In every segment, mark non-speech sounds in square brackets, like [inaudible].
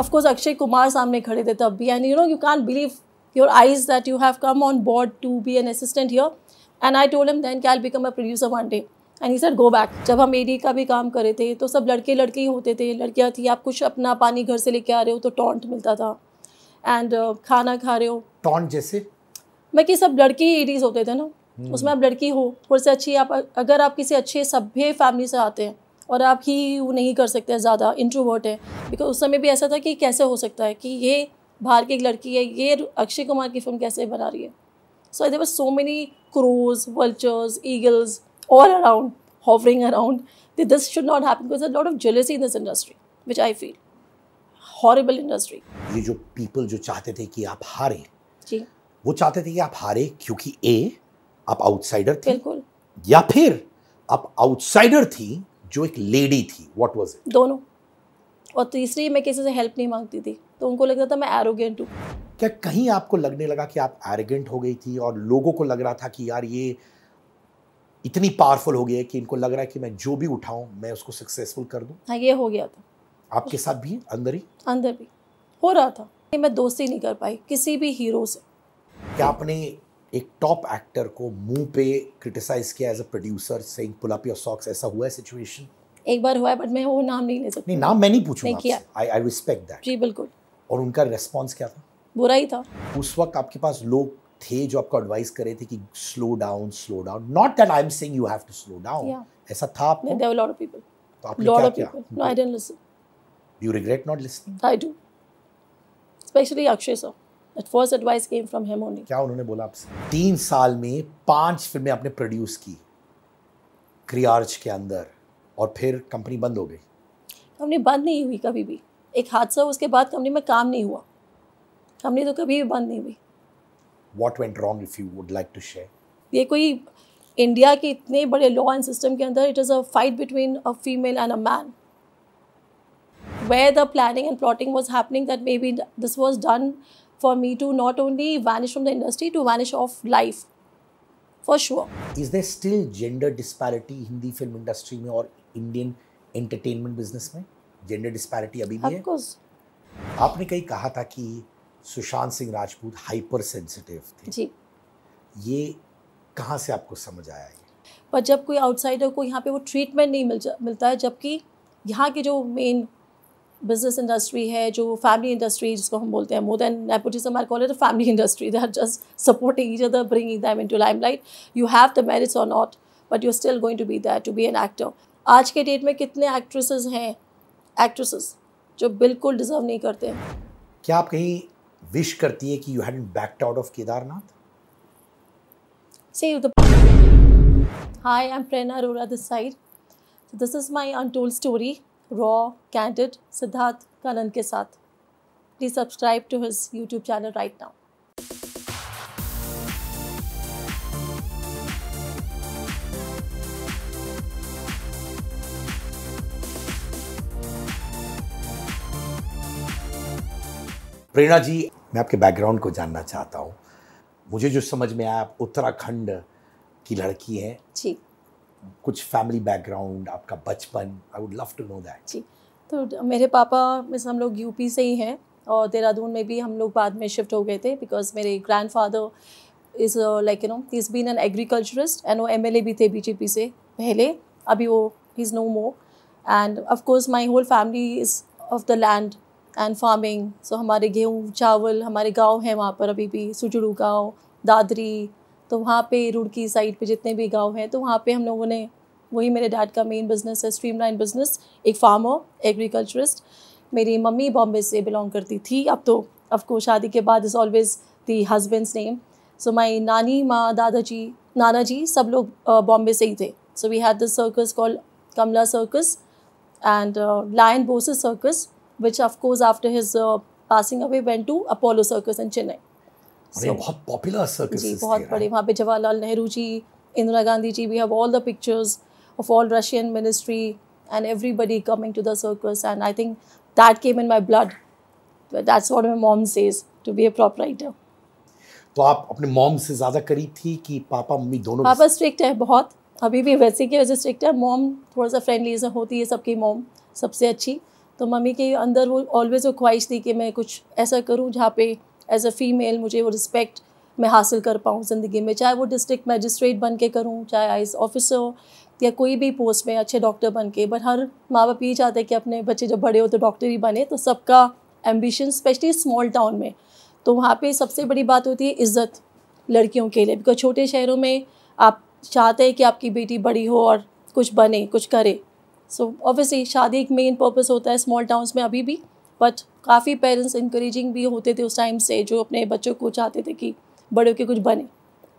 Of course Akshay Kumar सामने खड़े थे तब भी and you know you can believe your eyes that you have come on board to be an assistant here and I told him then he'll become a producer one day and he sir go back जब हम AD का भी काम करे थे तो सब लड़के लड़के ही होते थे। लड़कियाँ थी आप कुछ अपना पानी घर से लेके आ रहे हो तो टॉन्ट मिलता था। एंड uh, खाना खा रहे हो। टॉन्ट जैसे? मैं कि सब लड़के ही एडीज होते थे ना। उसमें आप लड़की हो थोड़ी से अच्छी आप अगर आप किसी अच्छे सभ्य फैमिली से आते हैं और आप ही वो नहीं कर सकते ज़्यादा इंट्रोवर्ट है। बिकॉज़ उस समय भी ऐसा था कि कैसे हो सकता है कि ये बाहर की एक लड़की है ये अक्षय कुमार की फ़िल्म कैसे बना रही है? So there so many crows vultures eagles all around hovering around that this should not happen because there's a lot of jealousy in this industry which i feel. Horrible industry. ये जो people जो चाहते थे कि आप हारे जी। वो चाहते थे कि आप हारे क्योंकि ए आप आउटसाइडर थे बिल्कुल। या फिर आप आउटसाइडर थी जो एक लेडी थी व्हाट वाज इट दोनों। और तीसरी मैं किसी से हेल्प नहीं मांगती थी तो उनको लगता था मैं एरोगेंट हूँ। क्या कहीं आपको लगने लगा कि आप एरोगेंट हो गई थी और लोगों को लग रहा था कि यार ये इतनी पावरफुल हो गई है कि इनको लग रहा है कि मैं जो भी उठाऊं मैं उसको सक्सेसफुल कर दूँ? हाँ ये हो गया था। आपके साथ भी अंदर ही? अंदर भी। हो रहा था। मैं दोस्ती नहीं कर पाई किसी भी हीरो से। क्या आपने एक टॉप एक्टर को मुँह पे क्रिटिसाइज किया as a producer saying pull up your socks ऐसा हुआ है सिचुएशन एक बार हुआ है बट मैं वो नाम नहीं ले सकती। नहीं नाम मैं नहीं पूछूँगा। आई आई रिस्पेक्ट दैट जी बिल्कुल। और उनका रेस्पॉन्स क्या था? बुरा ही था। उस वक्त आपके पास लोग थे जो आपको एडवाइस करे थे कि slow down slow down not that I am saying you have to slow down ऐसा था आपको? Were a lot of people तो आपने क्या किया? no I didn't listen you regret not listening I do especially Akshay sir that first advice came from him only. क्या उन्होंने बोला आपसे? तीन साल में पाँच फ़िल्में आपने प्रोड्यूस की क्रियार्ज के अंदर और फिर कंपनी बंद हो गई। कंपनी बंद नहीं हुई कभी भी। एक हादसा उसके बाद कंपनी में काम नहीं हुआ। कंपनी तो कभी भी बंद नहीं हुई। What went wrong if you would like to share ये कोई इंडिया के इतने बड़े लॉ एंड सिस्टम के अंदर it is a fight between a female and a man where the planning and plotting was happening that maybe this was done for me to not only vanish from the industry to vanish off life for sure. Is there still gender disparity Hindi film industry में और Indian entertainment business में? Gender disparity अभी भी of course. आपने कहीं कहा था कि सुशांत सिंह राजपूत हाइपर सेंसिटिव थे। जी। ये कहाँ से आपको समझ आया ये? पर जब कोई आउटसाइडर को यहाँ पे वो ट्रीटमेंट नहीं मिल जा- मिलता है जबकि यहाँ की जो मेन बिज़नेस इंडस्ट्री है जो फैमिली इंडस्ट्री जिसको हम बोलते हैं more than nepotism I call it family industry they are just supporting each other bringing them into limelight you have the merits और not but you still going to be that to be an actor आज के date में कितने actresses हैं actresses जो बिल्कुल deserve नहीं करते हैं? क्या आप कहीं विश करती है कि you hadn't backed out of Kedarnath? Say the Hi, I'm Prerna Arora this side. So this is my untold story, raw candid Siddharth Kannan के साथ। Please subscribe to his YouTube channel right now Prerna ji मैं आपके background को जानना चाहता हूँ। मुझे जो समझ में आया उत्तराखंड की लड़की है। जी। कुछ फैमिली बैकग्राउंड आपका बचपन I would love to know that जी तो मेरे पापा मिस, हम लोग यूपी से ही हैं और देहरादून में भी हम लोग बाद में शिफ्ट हो गए थे बिकॉज़ मेरे grandfather is like you know is been an agriculturist and वो एमएलए भी थे बीजेपी से पहले, अभी वो is no more and of course my whole family is of the land and farming so हमारे गेहूँ, चावल हमारे गाँव हैं वहाँ पर अभी भी, सुजड़ू गाँव, दादरी तो वहाँ पे रुड़की साइड पे जितने भी गाँव हैं तो वहाँ पे हम लोगों ने वही मेरे डैड का मेन बिज़नेस है स्ट्रीमलाइन बिज़नेस एक फार्मर एग्रीकल्चरिस्ट मेरी मम्मी बॉम्बे से बिलोंग करती थी अब तो ऑफकोर्स शादी के बाद is always the husband's name so my नानी माँ दादाजी नाना जी सब लोग बॉम्बे से ही थे. So we had this circus call Kamla circus and uh, Lion circus which of course after his uh, passing away went to Apollo Circus बहुत जी बहुत बड़े वहाँ पे Jawaharlal Nehru ji Indira Gandhi ji we have all the pictures of all Russian ministry and everybody coming to the circus and I think that came in my blood that's mom says to be prop writer तो आप अपने mom से ज़्यादा करीब थी कि papa mummy दोनों पापा स्ट्रिक्ट है बहुत। अभी भी वैसे की वजह स्ट्रिक्ट है। मॉम थोड़ा सा फ्रेंडली होती है सबकी मॉम सबसे अच्छी। तो मम्मी के अंदर वो ऑलवेज वो ख्वाहिश थी कि मैं कुछ ऐसा करूँ जहाँ पे एज अ फीमेल मुझे वो रिस्पेक्ट मैं हासिल कर पाऊँ ज़िंदगी में, चाहे वो डिस्ट्रिक्ट मजिस्ट्रेट बन के करूँ, चाहे आई ऑफिसर हो, या कोई भी पोस्ट में अच्छे डॉक्टर बन के बट हर माँ बाप ये चाहते हैं कि अपने बच्चे जब बड़े हो तो डॉक्टर ही बने तो सबका एम्बिशन स्पेशली स्मॉल टाउन में तो वहाँ पे सबसे बड़ी बात होती है इज़्ज़त लड़कियों के लिए बिकॉज़ छोटे शहरों में आप चाहते हैं कि आपकी बेटी बड़ी हो और कुछ बने, कुछ करे सो ऑब्वियसली शादी एक मेन पर्पस होता है स्मॉल टाउन्स में अभी भी बट काफ़ी पेरेंट्स इंकरेजिंग भी होते थे उस टाइम से जो अपने बच्चों को चाहते थे कि बड़े होकर कुछ बने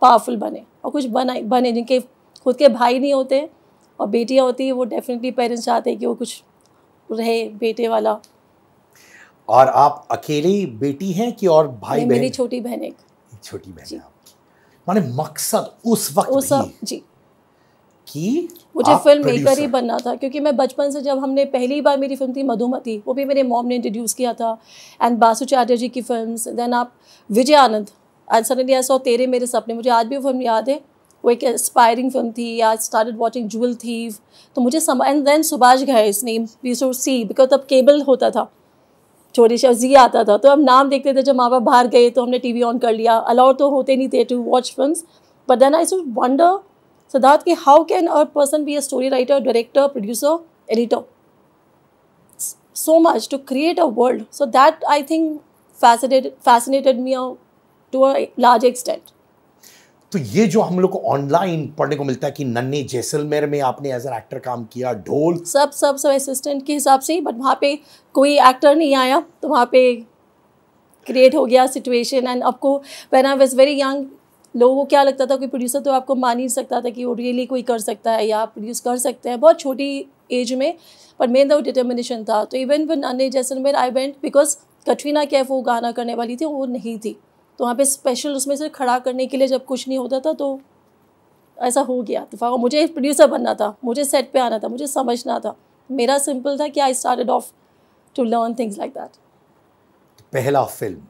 पावरफुल बने और कुछ बना बने जिनके खुद के भाई नहीं होते और बेटियाँ होती हैं वो डेफिनेटली पेरेंट्स चाहते हैं कि वो कुछ रहे बेटे वाला। और आप अकेली बेटी हैं कि और भाई बहन मेरी छोटी बहन एक। छोटी बहन है आपकी। माने मकसद उस वक्त उस भी। जी। कि मुझे फ़िल्म मेकर ही बनना था क्योंकि मैं बचपन से जब हमने पहली बार मेरी फ़िल्म थी मधुमती वो भी मेरे मॉम ने इंट्रोड्यूस किया था एंड बासु चैटर्जी की फ़िल्म देन आप विजय आनंद आज suddenly I saw Tere Mere सपने मुझे आज भी वो फ़िल्म याद है वो एक इंस्पायरिंग फ़िल्म थी आज स्टार्टेड वॉचिंग जुअल थीव तो मुझे and then Subhash Ghai is name we so see because तब केबल होता था छोटे सी जी आता था तो हम नाम देखते थे जब माँ बाप बाहर गए तो हमने टीवी ऑन कर लिया अलाउ तो होते नहीं थे to watch film but then I so wonder Siddharth कि how can a person be a story writer director producer editor so much to create a world. So that i think fascinated fascinated me uh, to a large extent. तो ये जो हम लोग को online पढ़ने को मिलता है कि नन्हे जैसलमेर में आपने एज एन एक्टर काम किया ढोल। सब सब सब असिस्टेंट के हिसाब से बट वहाँ पे कोई एक्टर नहीं आया तो वहाँ पे क्रिएट हो गया सिचुएशन एंड आपको when I was very young लोगों को क्या लगता था कोई प्रोड्यूसर तो आपको मान ही नहीं सकता था कि वो रियली कोई कर सकता है या आप प्रोड्यूस कर सकते हैं। बहुत छोटी एज में पर मेन तो डिटर्मिनेशन था। तो इवन विन अन्य Jaisalmer I went because Katrina Kaif वो गाना करने वाली थी वो नहीं थी। तो वहाँ पे स्पेशल उसमें से खड़ा करने के लिए जब कुछ नहीं होता था तो ऐसा हो गया। तो मुझे प्रोड्यूसर बनना था मुझे सेट पे आना था मुझे समझना था। मेरा सिंपल था कि I started off to learn things like that पहला फ़िल्म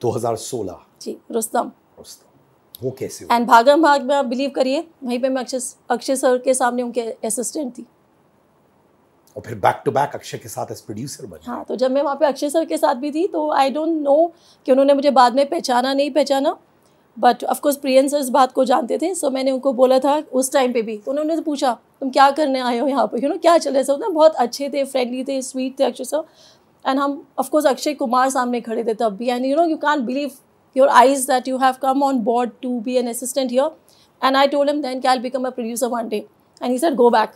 2016 जी रुस्तम। रुस्तम। वो कैसे एंड भागम भाग में आप बिलीव करिए वहीं पे मैं अक्षय अक्षय सर के सामने उनके असिस्टेंट थी। और फिर बैक टू बैक अक्षय के साथ एज प्रोड्यूसर बने। हाँ तो जब मैं वहाँ पे अक्षय सर के साथ भी थी तो आई डोंट नो कि उन्होंने मुझे बाद में पहचाना नहीं पहचाना। बट ऑफकोर्स प्रियन सर इस बात को जानते थे सो मैंने उनको बोला था उस टाइम पे भी। तो उन्होंने पूछा तुम क्या करने आए हो यहाँ पर यू नो क्या चल रहे थे बहुत अच्छे थे फ्रेंडली थे स्वीट थे अक्षय सर। एंड हम ऑफकोर्स अक्षय कुमार सामने खड़े थे तब भी। And you know you can't believe your eyes that you have come on board to be an assistant here and I told him then I'll become a producer one day and he said go back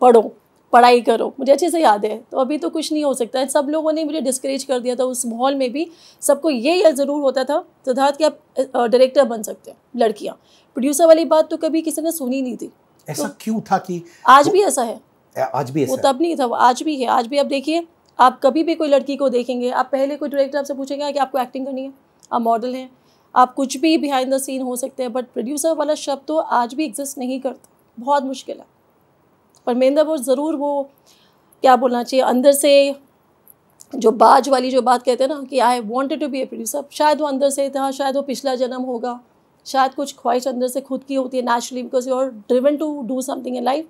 पढ़ो. पढ़ाई करो. मुझे अच्छे से याद है। तो अभी तो कुछ नहीं हो सकता है। सब लोगों ने मुझे डिस्करेज कर दिया था उस माहौल में भी। सबको ये ज़रूर होता था सिद्धार्थ कि आप डायरेक्टर बन सकते हैं लड़कियाँ। प्रोड्यूसर वाली बात तो कभी किसी ने सुनी नहीं थी। ऐसा क्यों था कि आज भी ऐसा है। आज भी वो ऐसा है? तब नहीं था वो आज भी है। आज भी आप देखिए आप कभी भी कोई लड़की को देखेंगे आप पहले कोई डायरेक्टर आपसे पूछेंगे कि आपको एक्टिंग करनी है? मॉडल हैं। आप कुछ भी बिहाइंड द सीन हो सकते हैं बट प्रोड्यूसर वाला शब्द तो आज भी एग्जिस्ट नहीं करता। बहुत मुश्किल है। पर मेंदा वो ज़रूर वो, क्या बोलना चाहिए, अंदर से जो बाज वाली जो बात कहते हैं ना कि I wanted to be a producer शायद वो अंदर से था, शायद वो पिछला जन्म होगा। शायद कुछ ख्वाहिश अंदर से खुद की होती है naturally because you are driven to do something in life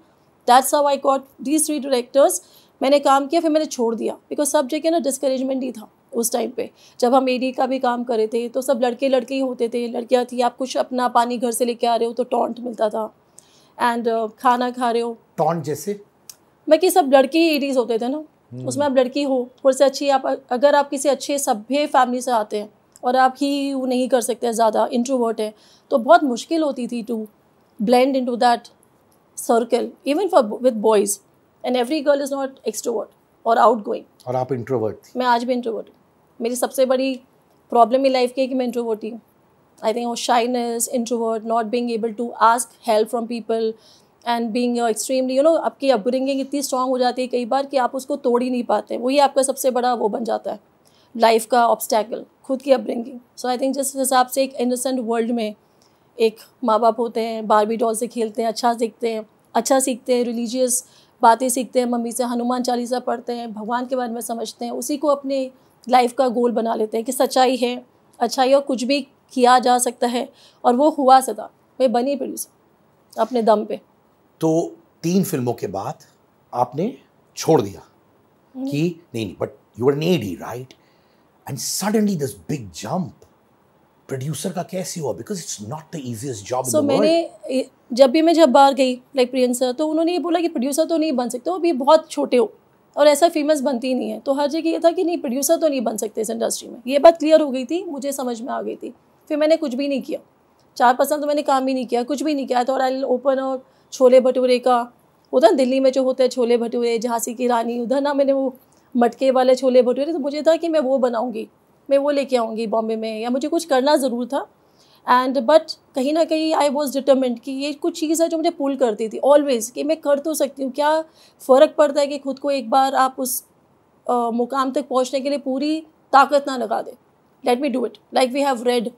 that's how I got these three directors मैंने काम किया, फिर मैंने छोड़ दिया। बिकॉज़ सब जगह ना डिस्करेजमेंट ही था। उस टाइम पे। जब हम एडी का भी काम करे थे तो सब लड़के लड़के ही होते थे। लड़कियाँ थी आप कुछ अपना पानी घर से लेके आ रहे हो तो टॉन्ट मिलता था। एंड uh, खाना खा रहे हो। टॉन्ट जैसे? मैं कि सब लड़के ही एडीज होते थे ना। उसमें आप लड़की हो थोड़ी से अच्छी आप अगर आप किसी अच्छे सभ्य फैमिली से आते हैं और आप ही वो नहीं कर सकते ज़्यादा इंट्रोवर्ट है तो बहुत मुश्किल होती थी to blend into that circle even for with boys and every girl is not extrovert और आउट गोइंग और आप इंट्रोवर्ट थी। मैं आज भी इंट्रोवर्ट हूँ। मेरी सबसे बड़ी प्रॉब्लम इन लाइफ की है कि मैं इंट्रोवर्ट ही आई थिंक वो shyness introvert not being able to ask help from people and being extremely you know आपकी अपब्रिंगिंग इतनी स्ट्रांग हो जाती है कई बार कि आप उसको तोड़ ही नहीं पाते। वही आपका सबसे बड़ा वो बन जाता है लाइफ का ऑब्स्टैकल खुद की अपब्रिंगिंग सो आई थिंक जिस हिसाब से एक इनोसेंट वर्ल्ड में एक माँ बाप होते हैं बारबी डॉल से खेलते हैं अच्छा सीखते हैं अच्छा सीखते हैं रिलीजियस बातें सीखते हैं, मम्मी से हनुमान चालीसा पढ़ते हैं, भगवान के बारे में समझते हैं, उसी को अपने लाइफ का गोल बना लेते हैं कि सच्चाई है अच्छाई और कुछ भी किया जा सकता है और वो हुआ सदा। मैं बनी प्रोड्यूसर अपने दम पे। तो तीन फ़िल्मों के बाद आपने छोड़ दिया कि नहीं नहीं but you are an AD right and suddenly this big jump producer का कैसे हुआ? Because it's not the easiest job so मैंने जब भी मैं जब बाहर गई लाइक प्रियंका सर तो उन्होंने ये बोला कि प्रोड्यूसर तो नहीं बन सकते हो अभी बहुत छोटे हो। और ऐसा फ़ेमस बनती नहीं है। तो हर जगह ये था कि नहीं प्रोड्यूसर तो नहीं बन सकते इस इंडस्ट्री में। ये बात क्लियर हो गई थी, मुझे समझ में आ गई थी। फिर मैंने कुछ भी नहीं किया। चार पाँच साल तो मैंने काम ही नहीं किया, कुछ भी नहीं किया। तो आई ओपन और छोले भटूरे का उधर दिल्ली में जो होते हैं छोले भटूरे, झांसी की रानी, उधर ना मैंने वो मटके वाले छोले भटूरे तो मुझे था कि मैं वो बनाऊँगी, मैं वो लेके आऊँगी बॉम्बे में, या मुझे कुछ करना ज़रूर था। एंड बट कहीं ना कहीं आई वॉज़ डिटर्मेंट कि ये कुछ चीज़ है जो मुझे पुल करती थी ऑलवेज कि मैं कर तो सकती हूँ। क्या फ़र्क पड़ता है कि खुद को एक बार आप उस uh, मुकाम तक पहुँचने के लिए पूरी ताकत ना लगा दे? Let me do it like we have read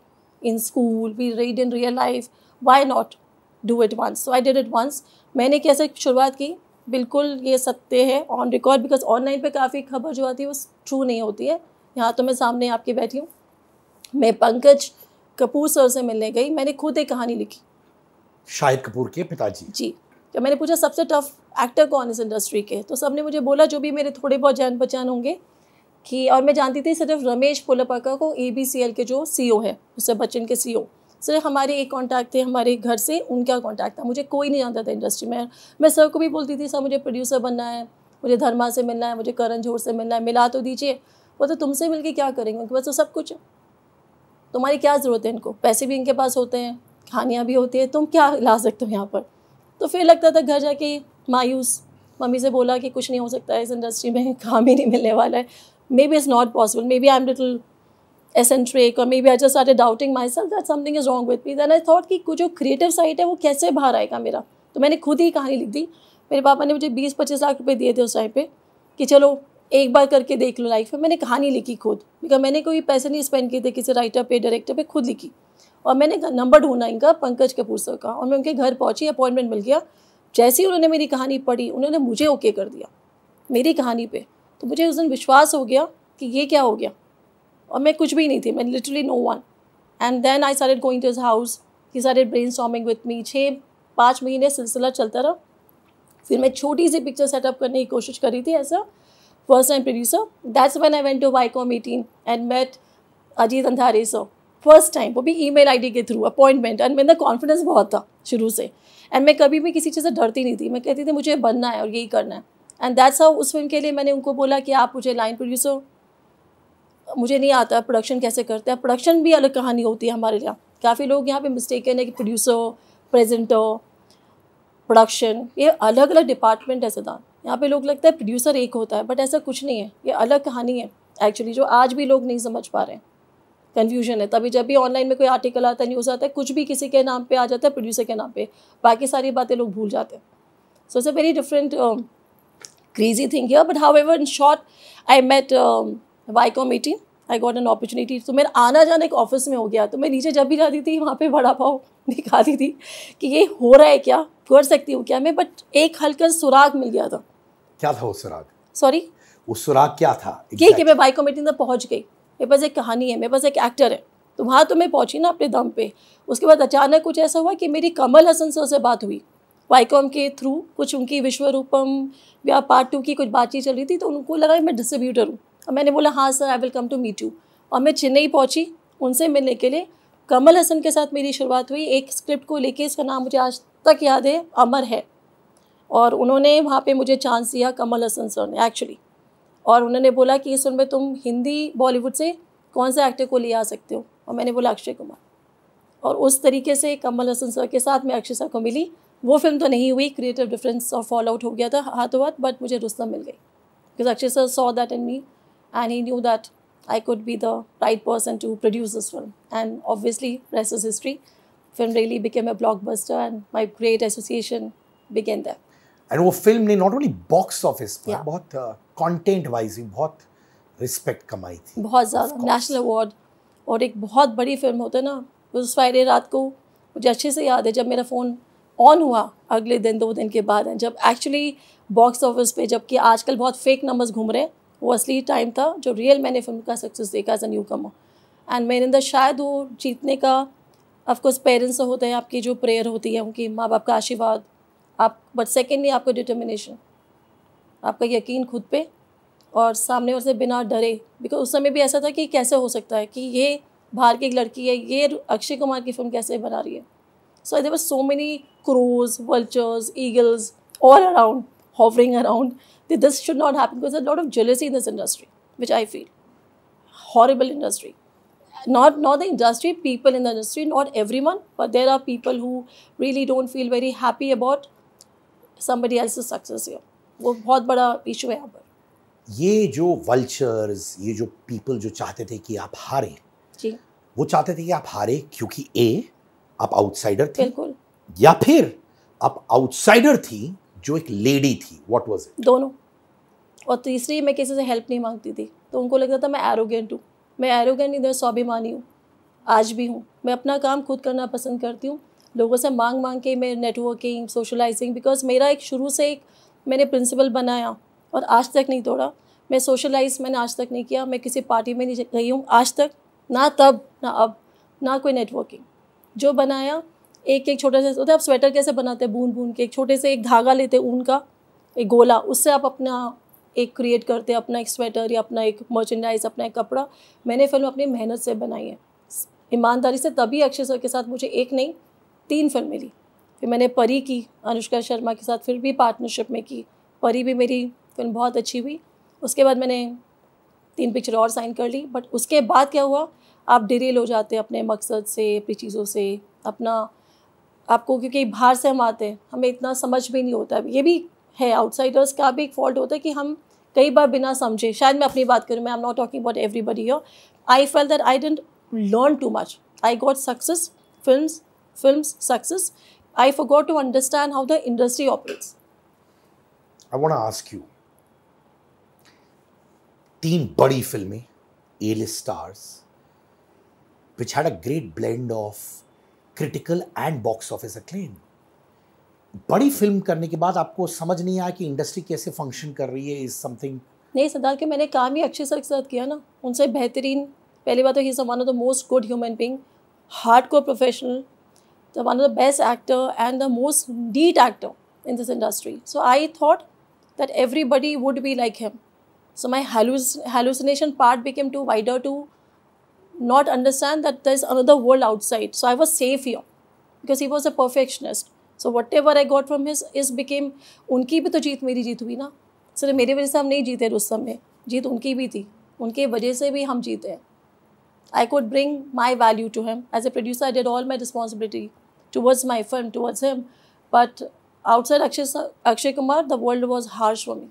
in school we read in real life why not do it once so I did it once मैंने कैसे शुरुआत की बिल्कुल ये सत्य है ऑन रिकॉर्ड बिकॉज़ ऑनलाइन पे काफ़ी खबर जो आती है वो ट्रू नहीं होती है। यहाँ तो मैं सामने आपके बैठी हूँ। मैं पंकज कपूर सर से मिलने गई। मैंने खुद एक कहानी लिखी। शाहिद कपूर के पिताजी। जी। जब मैंने पूछा सबसे टफ एक्टर कौन इस इंडस्ट्री के? तो सबने मुझे बोला जो भी मेरे थोड़े बहुत जान पहचान होंगे कि और मैं जानती थी सिर्फ़ रमेश पुलपाका को ए बी सी एल के जो सी ओ है उससे बच्चन के सी ओ सिर्फ़ हमारे एक कॉन्टैक्ट थे हमारे घर से उनका कॉन्टैक्ट था। मुझे कोई नहीं जानता था इंडस्ट्री में। मैं सर को भी बोलती थी सर मुझे प्रोड्यूसर बनना है मुझे धर्मा से मिलना है मुझे करण जोहर से मिलना है मिला तो दीजिए। वो तो तुमसे मिल के क्या करेंगे? उनके पास तो सब कुछ है। तुम्हारी क्या ज़रूरत है इनको? पैसे भी इनके पास होते हैं खानियाँ भी होती है, तुम क्या ला सकते हो यहाँ पर? तो फिर लगता था घर जाके मायूस, मम्मी से बोला कि कुछ नहीं हो सकता है इस इंडस्ट्री में, [laughs] काम ही नहीं मिलने वाला है। Maybe is not possible maybe I am little eccentric or maybe I just started doubting myself that something is wrong with me. Then I thought कि कुछ जो क्रिएटिव साइड है वो कैसे बाहर आएगा मेरा? तो मैंने खुद ही कहानी लिख दी। मेरे पापा ने मुझे बीस पच्चीस लाख रुपये दिए थे उस टाइम पे कि चलो एक बार करके देख लो लाइफ में। मैंने कहानी लिखी खुद। बिकॉज़ मैंने कोई पैसे नहीं स्पेंड किए थे किसी राइटर पे डायरेक्टर पे, खुद लिखी। और मैंने नंबर ढूंढा इनका, पंकज कपूर सर का। और मैं उनके घर पहुँची अपॉइंटमेंट मिल गया। जैसे ही उन्होंने मेरी कहानी पढ़ी, उन्होंने मुझे ओके कर दिया, मेरी कहानी पे। तो मुझे उस दिन विश्वास हो गया कि ये क्या हो गया। और मैं कुछ भी नहीं थी, मैं literally no one and then I started going to house he started brainstorming with me छः पाँच महीने सिलसिला चलता रहा। फिर मैं छोटी सी पिक्चर सेटअप करने की कोशिश करी थी ऐसा। First time producer that's one I went to Viacom meeting and met Ajit Andhare sir first time वो भी ई मेल आई डी के थ्रू अपॉइंटमेंट एंड मेरा कॉन्फिडेंस बहुत था शुरू से. एंड मैं कभी भी किसी चीज़ से डरती नहीं थी. मैं कहती थी, मुझे बनना है और यही करना है. एंड दैट्स हाउ उस फ़िल्म के लिए मैंने उनको बोला कि आप मुझे लाइन प्रोड्यूसर मुझे नहीं आता प्रोडक्शन कैसे करते हैं। प्रोडक्शन भी अलग कहानी होती है हमारे यहाँ। काफ़ी लोग यहाँ पे मिस्टेक है कि प्रोड्यूसर प्रेजेंटर प्रोडक्शन ये अलग अलग डिपार्टमेंट है सदान यहाँ पे लोग लगता है प्रोड्यूसर एक होता है बट ऐसा कुछ नहीं है। ये अलग कहानी है एक्चुअली जो आज भी लोग नहीं समझ पा रहे हैं। कन्फ्यूज़न है। तभी जब भी ऑनलाइन में कोई आर्टिकल आता है न्यूज़ आता है, कुछ भी किसी के नाम पे आ जाता है प्रोड्यूसर के नाम पे। बाकी सारी बातें लोग भूल जाते हैं। So it's a very different crazy thing here but however in short I met Viacom meeting I got an opportunity तो मेरा आना जाना एक ऑफ़िस में हो गया। तो मैं नीचे जब भी जाती थी, वहाँ पे बड़ा पाव दिखाती थी कि ये हो रहा है क्या? कर सकती हूँ क्या मैं? बट एक हल्का सुराग मिल गया था। क्या था वो सुराग सॉरी वो सुराग क्या था ये कि मैं वाईकॉम मीटिंग तक पहुँच गई। मेरे पास एक कहानी है मेरे पास एक एक्टर है। तो वहाँ तो मैं पहुँची ना अपने दम पे। उसके बाद अचानक कुछ ऐसा हुआ कि मेरी कमल हसन सर से बात हुई। वाईकॉम के थ्रू कुछ उनकी विश्व रूपम या पार्ट टू की कुछ बातचीत चल रही थी तो उनको लगा मैं डिस्ट्रीब्यूटर हूँ। और मैंने बोला हाँ sir I will come to meet you और मैं चेन्नई पहुँची उनसे मिलने के लिए। कमल हसन के साथ मेरी शुरुआत हुई। एक स्क्रिप्ट को लेके इसका नाम मुझे आज तक याद है अमर है। और उन्होंने वहाँ पे मुझे चांस दिया कमल हसन सर ने एक्चुअली और उन्होंने बोला कि इस में तुम हिंदी बॉलीवुड से कौन से एक्टर को ले आ सकते हो और मैंने बोला अक्षय कुमार और उस तरीके से कमल हसन सर के साथ मैं अक्षय सर को मिली वो फ़िल्म तो नहीं हुई क्रिएटिव डिफरेंस और फॉल आउट हो गया था हाथों हाथ बट मुझे रुस्तम मिल गई because Akshay sir saw that in me and he knew that I could be the right person to produce this film. And obviously, rest is history. Film really became a blockbuster, and my great association began there. And वो फ़िल्म ने not only box office पर Yeah. बहुत content wise भी बहुत respect कमाई थी। बहुत ज़्यादा नेशनल अवार्ड और एक बहुत बड़ी फ़िल्म होता है ना उस फ्राइडे रात को मुझे अच्छे से याद है जब मेरा फ़ोन ऑन हुआ अगले दिन दो दिन के बाद है जब एक्चुअली बॉक्स ऑफ़िस पे जबकि आजकल बहुत फेक नंबर्स घूम रहे हैं वो असली टाइम था जो रियल मैंने फ़िल्म का सक्सेस देखा as a newcomer and मेरे अंदर शायद वो जीतने का ऑफकोर्स पेरेंट्स होते हैं आपकी जो प्रेयर होती है उनकी माँ बाप का आशीर्वाद आप बट सेकेंडली आपको डिटर्मिनेशन आपका यकीन खुद पे और सामने और से बिना डरे. बिकॉज़ उस समय भी ऐसा था कि कैसे हो सकता है कि ये बाहर की एक लड़की है, ये अक्षय कुमार की फ़िल्म कैसे बना रही है? So there so many crows vultures eagles all around hovering around this should not happen because lot of jealousy in this industry which I feel horrible industry not not the industry people in the industry not everyone but there are people who really don't feel very happy about somebody else's success here. वो बहुत बड़ा issue है यहाँ पर। ये जो vultures ये जो पीपल जो चाहते थे कि आप हारे जी। वो चाहते थे कि आप हारे क्योंकि ए आप आउटसाइडर थे बिल्कुल। या फिर आप आउटसाइडर थी जो एक लेडी थी व्हाट वाज इट दोनों। और तीसरी मैं किसी से हेल्प नहीं मांगती थी। तो उनको लगता था मैं एरोगेंट हूँ। मैं एरोगेंट नहीं स्वाभिमानी हूँ। आज भी हूँ। मैं अपना काम खुद करना पसंद करती हूँ। लोगों से मांग मांग के मैं नेटवर्किंग सोशलाइजिंग बिकॉज़ मेरा एक शुरू से एक मैंने प्रिंसिपल बनाया और आज तक नहीं तोड़ा। मैं सोशलाइज मैंने आज तक नहीं किया। मैं किसी पार्टी में नहीं गई हूँ आज तक, ना तब, ना अब, ना कोई नेटवर्किंग जो बनाया, एक एक छोटा सा होता है आप स्वेटर कैसे बनाते हैं? बूंद बूंद के, एक छोटे से एक धागा लेते ऊन का, एक गोला, उससे आप अपना एक क्रिएट करते हैं, अपना एक स्वेटर या अपना एक मर्चेंडाइज अपना एक कपड़ा। मैंने फ़िल्म अपनी मेहनत से बनाई है। ईमानदारी से तभी अक्षय सर के साथ मुझे एक नहीं तीन फ़िल्म मिली। फिर मैंने परी की, अनुष्का शर्मा के साथ फिर भी पार्टनरशिप में की। परी भी मेरी फ़िल्म बहुत अच्छी हुई। उसके बाद मैंने तीन पिक्चर और साइन कर ली। बट उसके बाद क्या हुआ? आप डिरेल हो जाते अपने मकसद से, अपनी चीज़ों से, अपना आपको क्योंकि बाहर से हम आते हैं, हमें इतना समझ भी नहीं होता। ये भी है आउटसाइडर्स का भी एक फॉल्ट होता है कि हम कई बार बिना समझे, शायद मैं अपनी बात करूँ, मैं am not talking about everybody your I feel that I didn't learn too much I got success film film success I forgot to understand how the industry operates I want ask you तीन बड़ी फ़िल्में A list stars which had a great blend of critical and box office acclaim बड़ी film करने के बाद आपको समझ नहीं आया कि इंडस्ट्री कैसे फ़ंक्शन कर रही है इज़ समथिंग नहीं सरदार के मैंने काम ही अच्छे सर के साथ किया ना। उनसे बेहतरीन पहली बात तो ही one of the most good human being hardcore professional The one of the best actor and the most neat actor in this industry so I thought that everybody would be like him. So my halluc- hallucination part became too wider to not understand that there's another world outside. So I was safe here because he was a perfectionist. So whatever I got from his is became उनकी भी तो जीत मेरी जीत हुई ना सिर्फ मेरी वजह से हम नहीं जीते रुस्तम में जीत उनकी भी थी उनके वजह से भी हम जीते हैं I could bring my value to him. As a producer, I did all my responsibility Towards my film, towards him. But outside Akshay, Akshay Kumar, the world was harsh for me.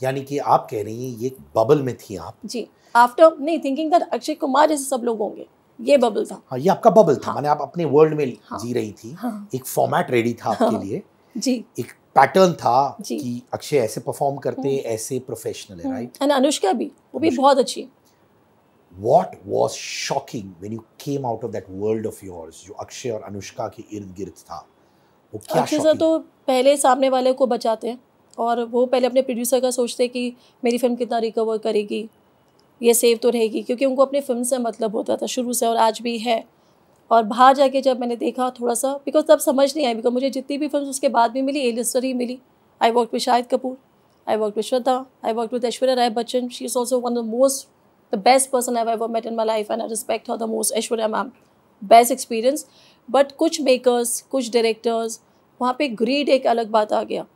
यानी कि आप कह रही हैं ये bubble में थी आप जी आफ्टर नहीं थिंकिंग दैट अक्षय कुमार जैसे सब लोग होंगे ये बबल था हाँ ये आपका बबल था हाँ. माने आप अपने वर्ल्ड में हाँ. जी रही थी हाँ. एक फॉर्मेट रेडी था आपके हाँ. लिए जी एक पैटर्न था जी. कि अक्षय ऐसे परफॉर्म करते हैं ऐसे प्रोफेशनल है राइट एंड अनुष्का भी वो भी बहुत अच्छी what was shocking when you came out of that world of yours जो अक्षय और अनुष्का के इर्द गिर्द था? वो क्या अक्षय सर तो पहले सामने वाले को बचाते हैं और वो पहले अपने प्रोड्यूसर का सोचते हैं कि मेरी फ़िल्म कितना रिकवर करेगी ये सेव तो रहेगी क्योंकि उनको अपनी फ़िल्म से मतलब होता था शुरू से और आज भी है। और बाहर जाके जब मैंने देखा थोड़ा सा बिकॉज़ तब समझ नहीं आई बिकॉज़ मुझे जितनी भी फ़िल्म उसके बाद भी मिली ए लिस्टर ही मिली। I work with Shahid Kapoor I work with Shraddha I work with Aishwarya Rai Bachchan she is also one of the most the best person I ever met in my life and I respect her the most Aishwarya ma'am best experience but कुछ makers कुछ directors वहाँ पे grid एक अलग बात आ गया।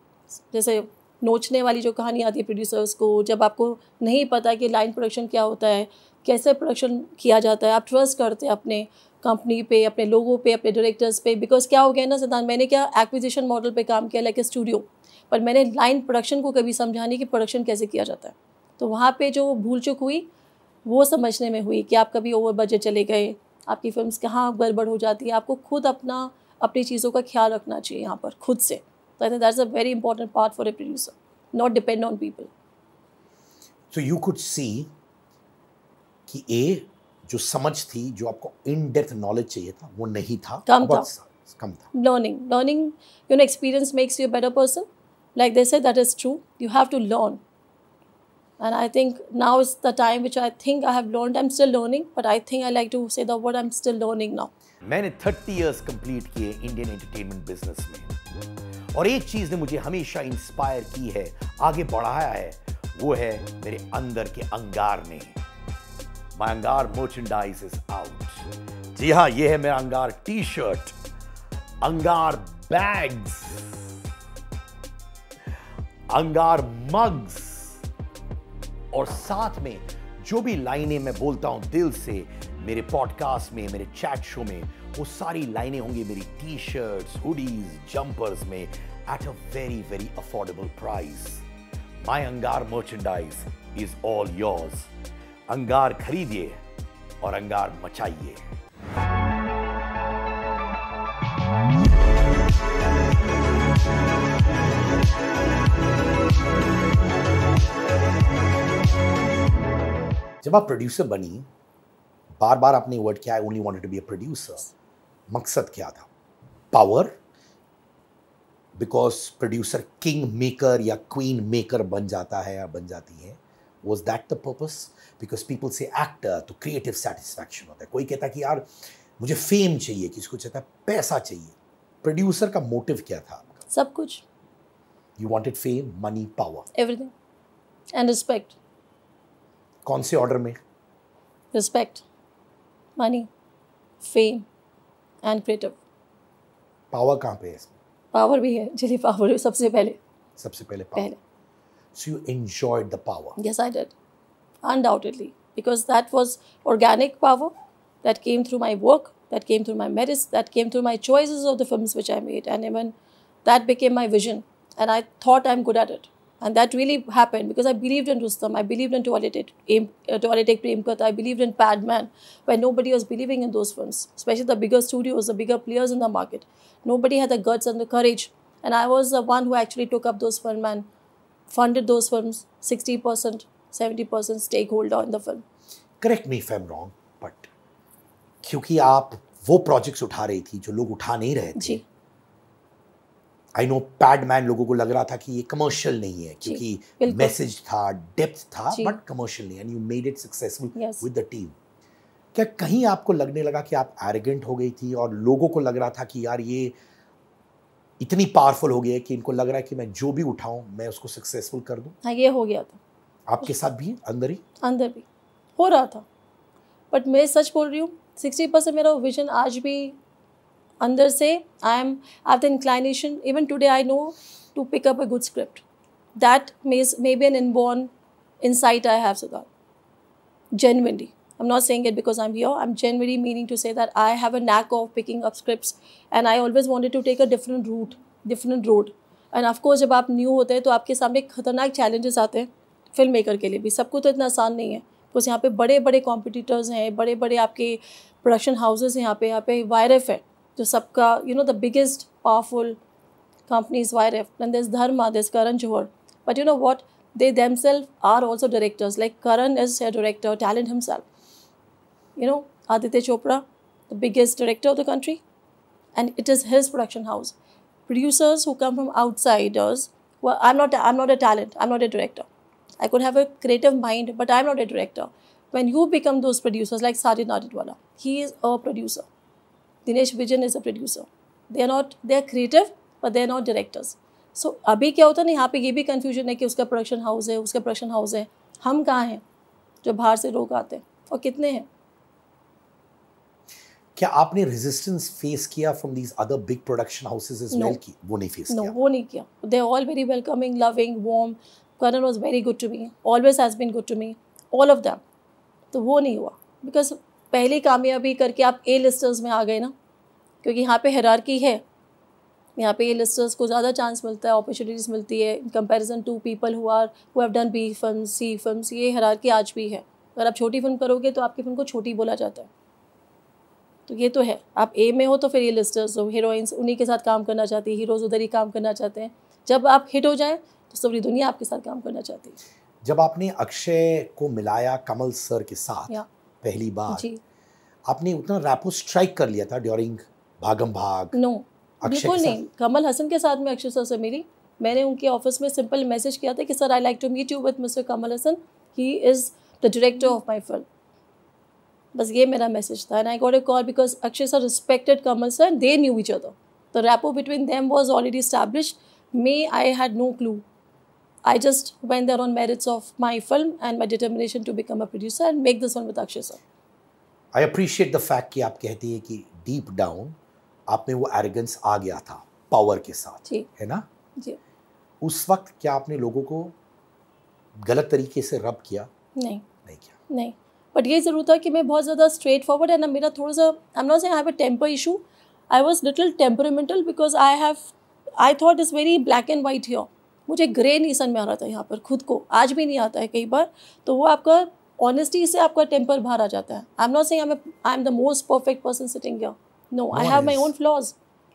जैसे नोचने वाली जो कहानी आती है प्रोड्यूसर्स को, जब आपको नहीं पता कि लाइन प्रोडक्शन क्या होता है, कैसे प्रोडक्शन किया जाता है, आप ट्रस्ट करते हैं अपने कंपनी पे, अपने लोगों पे, अपने डायरेक्टर्स पे बिकॉज़ क्या हो गया ना सिद्धांत, मैंने क्या एक्विजिशन मॉडल पे काम किया लाइक ए स्टूडियो पर मैंने लाइन प्रोडक्शन को कभी समझा नहीं कि प्रोडक्शन कैसे किया जाता है। तो वहाँ पे जो भूल चुक हुई वो समझने में हुई कि आप कभी ओवर बजट चले गए आपकी फ़िल्म कहाँ गड़बड़ हो जाती है। आपको खुद अपना अपनी चीज़ों का ख्याल रखना चाहिए यहाँ पर खुद से। तो I think that's a very important part for a producer not depend on people so you could see कि ए जो समझ थी जो आपको इन डेप्थ नॉलेज चाहिए था वो नहीं था कम था। कम था। Learning learning you know experience makes you a better person. Like they said that is true. You have to learn. And i think now is the time which i think i have learned. I'm still learning, but i think i like to say the word, i'm still learning now. मैंने 30 years complete किए Indian entertainment business में। और एक चीज़ ने मुझे हमेशा inspire की है, आगे बढ़ाया है, वो है मेरे अंदर के अंगार ने माई अंगार मर्चेंडाइज इज़ आउट जी हाँ ये है मेरा Angaar T shirt Angaar bags Angaar mugs और साथ में जो भी लाइनें मैं बोलता हूँ दिल से, मेरे पॉडकास्ट में, मेरे चैट शो में, वो सारी लाइनें होंगी मेरी टी शर्ट्स हुडीज जंपर्स में at a very very affordable price my Angaar merchandise is all yours Angaar खरीदिए और अंगार मचाइए। जब आप प्रोड्यूसर बनी बार बार आपने वर्ड किया only wanted to be a producer मकसद क्या था? Power because producer king maker या क्वीन मेकर बन जाता है या बन जाती है was that the purpose because people से एक्टर तो क्रिएटिव सेटिस्फैक्शन होता है। कोई कहता है कि यार मुझे फेम चाहिए किसी को चाहता है पैसा चाहिए। प्रोड्यूसर का मोटिव क्या था आपका? सब कुछ। You wanted fame money power everything and respect कौन से ऑर्डर में respect money fame and creative power कहाँ पे है इसमें पावर भी है चलिए पावर सबसे पहले सबसे पहले पावर पहले so you enjoyed the power Yes, I did. Undoubtedly. Because that was organic power that came through my work, that came through my merits, that came through my choices of the films which I made. And even that became my vision. And I thought I'm good at it. And that really happened because I believed in Rustam, I believed in Toilet Aim- uh, Toilet Ek Prem Katha, I believed in Padman, when nobody was believing in those films, especially the bigger studios, the bigger players in the market. Nobody had the guts and the courage. And I was the one who actually took up those films and funded those films 60%, 70% stakeholder in the film. Correct me if I am wrong but क्योंकि आप वो projects उठा रही थी जो लोग उठा नहीं रहे थे जी आई नो पैडमैन लोगों को लग रहा था कि ये कमर्शियल नहीं है क्योंकि मैसेज था डेप्थ था बट कमर्शियल नहीं and you made it successful with the team क्या कहीं आपको लगने लगा कि आप एरोगेंट हो गई थी और लोगों को लग रहा था कि यार ये इतनी पावरफुल हो गई है कि इनको लग रहा है कि मैं जो भी उठाऊं मैं उसको सक्सेसफुल कर दूँ? हाँ ये हो गया था। आपके साथ भी अंदर ही? अंदर भी। हो रहा था। बट मैं सच बोल रही हूँ सिक्सटी परसेंट मेरा विजन आज भी अंदर से I am at the inclination even today I know to pick up a good script that may maybe an inborn insight I have Suga genuinely I am not saying it because I am your I am genuinely meaning to say that I have a knack of picking up script and I always wanted to take a different route different road and of course जब आप new होते हैं तो आपके सामने खतरनाक challenges आते हैं फ़िल्म मेकर के लिए भी। सबको तो इतना आसान नहीं है। बिकॉज़ यहाँ पे बड़े बड़े कॉम्पिटिटर्स हैं बड़े बड़े आपके प्रोडक्शन हाउसेज हैं यहाँ पे यहाँ पे वायरफ है। जो सबका you know the biggest powerful companies YRF. Then there's Dharma, there's Karan Johar. But you know what? They themselves are also directors. Like Karan is a director, talent himself. You know, Aditya Chopra, the biggest director of the country, and it is his production house. Producers who come from outsiders. Well, I'm not. I'm not a talent. I'm not a director. I could have a creative mind, but I'm not a director. When you become those producers, like Sajid Naditwala, he is a producer. Dinesh Vijan is a producer they are not they are creative but they are not directors so अभी क्या होता है ना यहाँ पे ये भी confusion है कि उसका प्रोडक्शन हाउस है उसका प्रोडक्शन हाउस है। हम कहाँ हैं? जो बाहर से लोग आते हैं। और कितने हैं? क्या आपने रेजिस्टेंस फेस किया from these other big production houses No. Well की वो नहीं फेस नो किया? वो नहीं किया। They all very welcoming loving warm Karan was very good to me always has been good to me all of them तो वो नहीं हुआ। बिकॉज़ पहली कामयाबी करके आप ए लिस्टर्स में आ गए ना? क्योंकि यहाँ पे हरारकी है। यहाँ पे ए लिस्टर्स को ज़्यादा चांस मिलता है अपॉर्चुनिटीज़ मिलती है। In comparison to people who are who have done B film C film ये हरारकी आज भी है। अगर आप छोटी फ़िल्म करोगे तो आपकी फ़िल्म को छोटी बोला जाता है। तो ये तो है। आप ए में हो तो फिर ये लिस्टर्स हो। हीरोइंस उन्हीं के साथ काम करना चाहती है। हीरोज़ उधर ही काम करना चाहते हैं। जब आप हिट हो जाए तो सारी दुनिया आपके साथ काम करना चाहती है। जब आपने अक्षय को मिलाया कमल सर के साथ पहली बार। जी। आपने उतना रैपो स्ट्राइक कर लिया था ड्यूरिंग भागम भाग नो बिल्कुल नहीं। कमल हसन के साथ में अक्षय सर से मिली। मैंने उनके ऑफ़िस में सिंपल मैसेज किया था कि sir I like to meet you with mister Kamal Haasan he is the director of my film बस ये मेरा मैसेज था। And I got a call because Akshay sir respected Kamal sir they knew each other the rapport between them was already established. May I had no clue I just went there on merits of my film and my determination to become a producer and make this one with Akshay sir. I appreciate the fact कि आप कहती है कि deep down आप में वो arrogance आ गया था पावर के साथ जी। है ना? जी। उस वक्त क्या आपने लोगों को गलत तरीके से रब किया? नहीं। नहीं किया। नहीं। बट ये ज़रूर था कि मैं बहुत ज़्यादा स्ट्रेट फॉरवर्ड है ना मेरा थोड़ा सा I am not I have a temper issue I was little temperamental because I have I thought is very black and white here मुझे ग्रे नहीं सन में आ रहा था यहाँ पर खुद को। आज भी नहीं आता है कई बार। तो वो आपका ऑनेस्टी से आपका टेम्पर बाहर आ जाता है। I am not say I am the most perfect person sitting your know I have my own flaws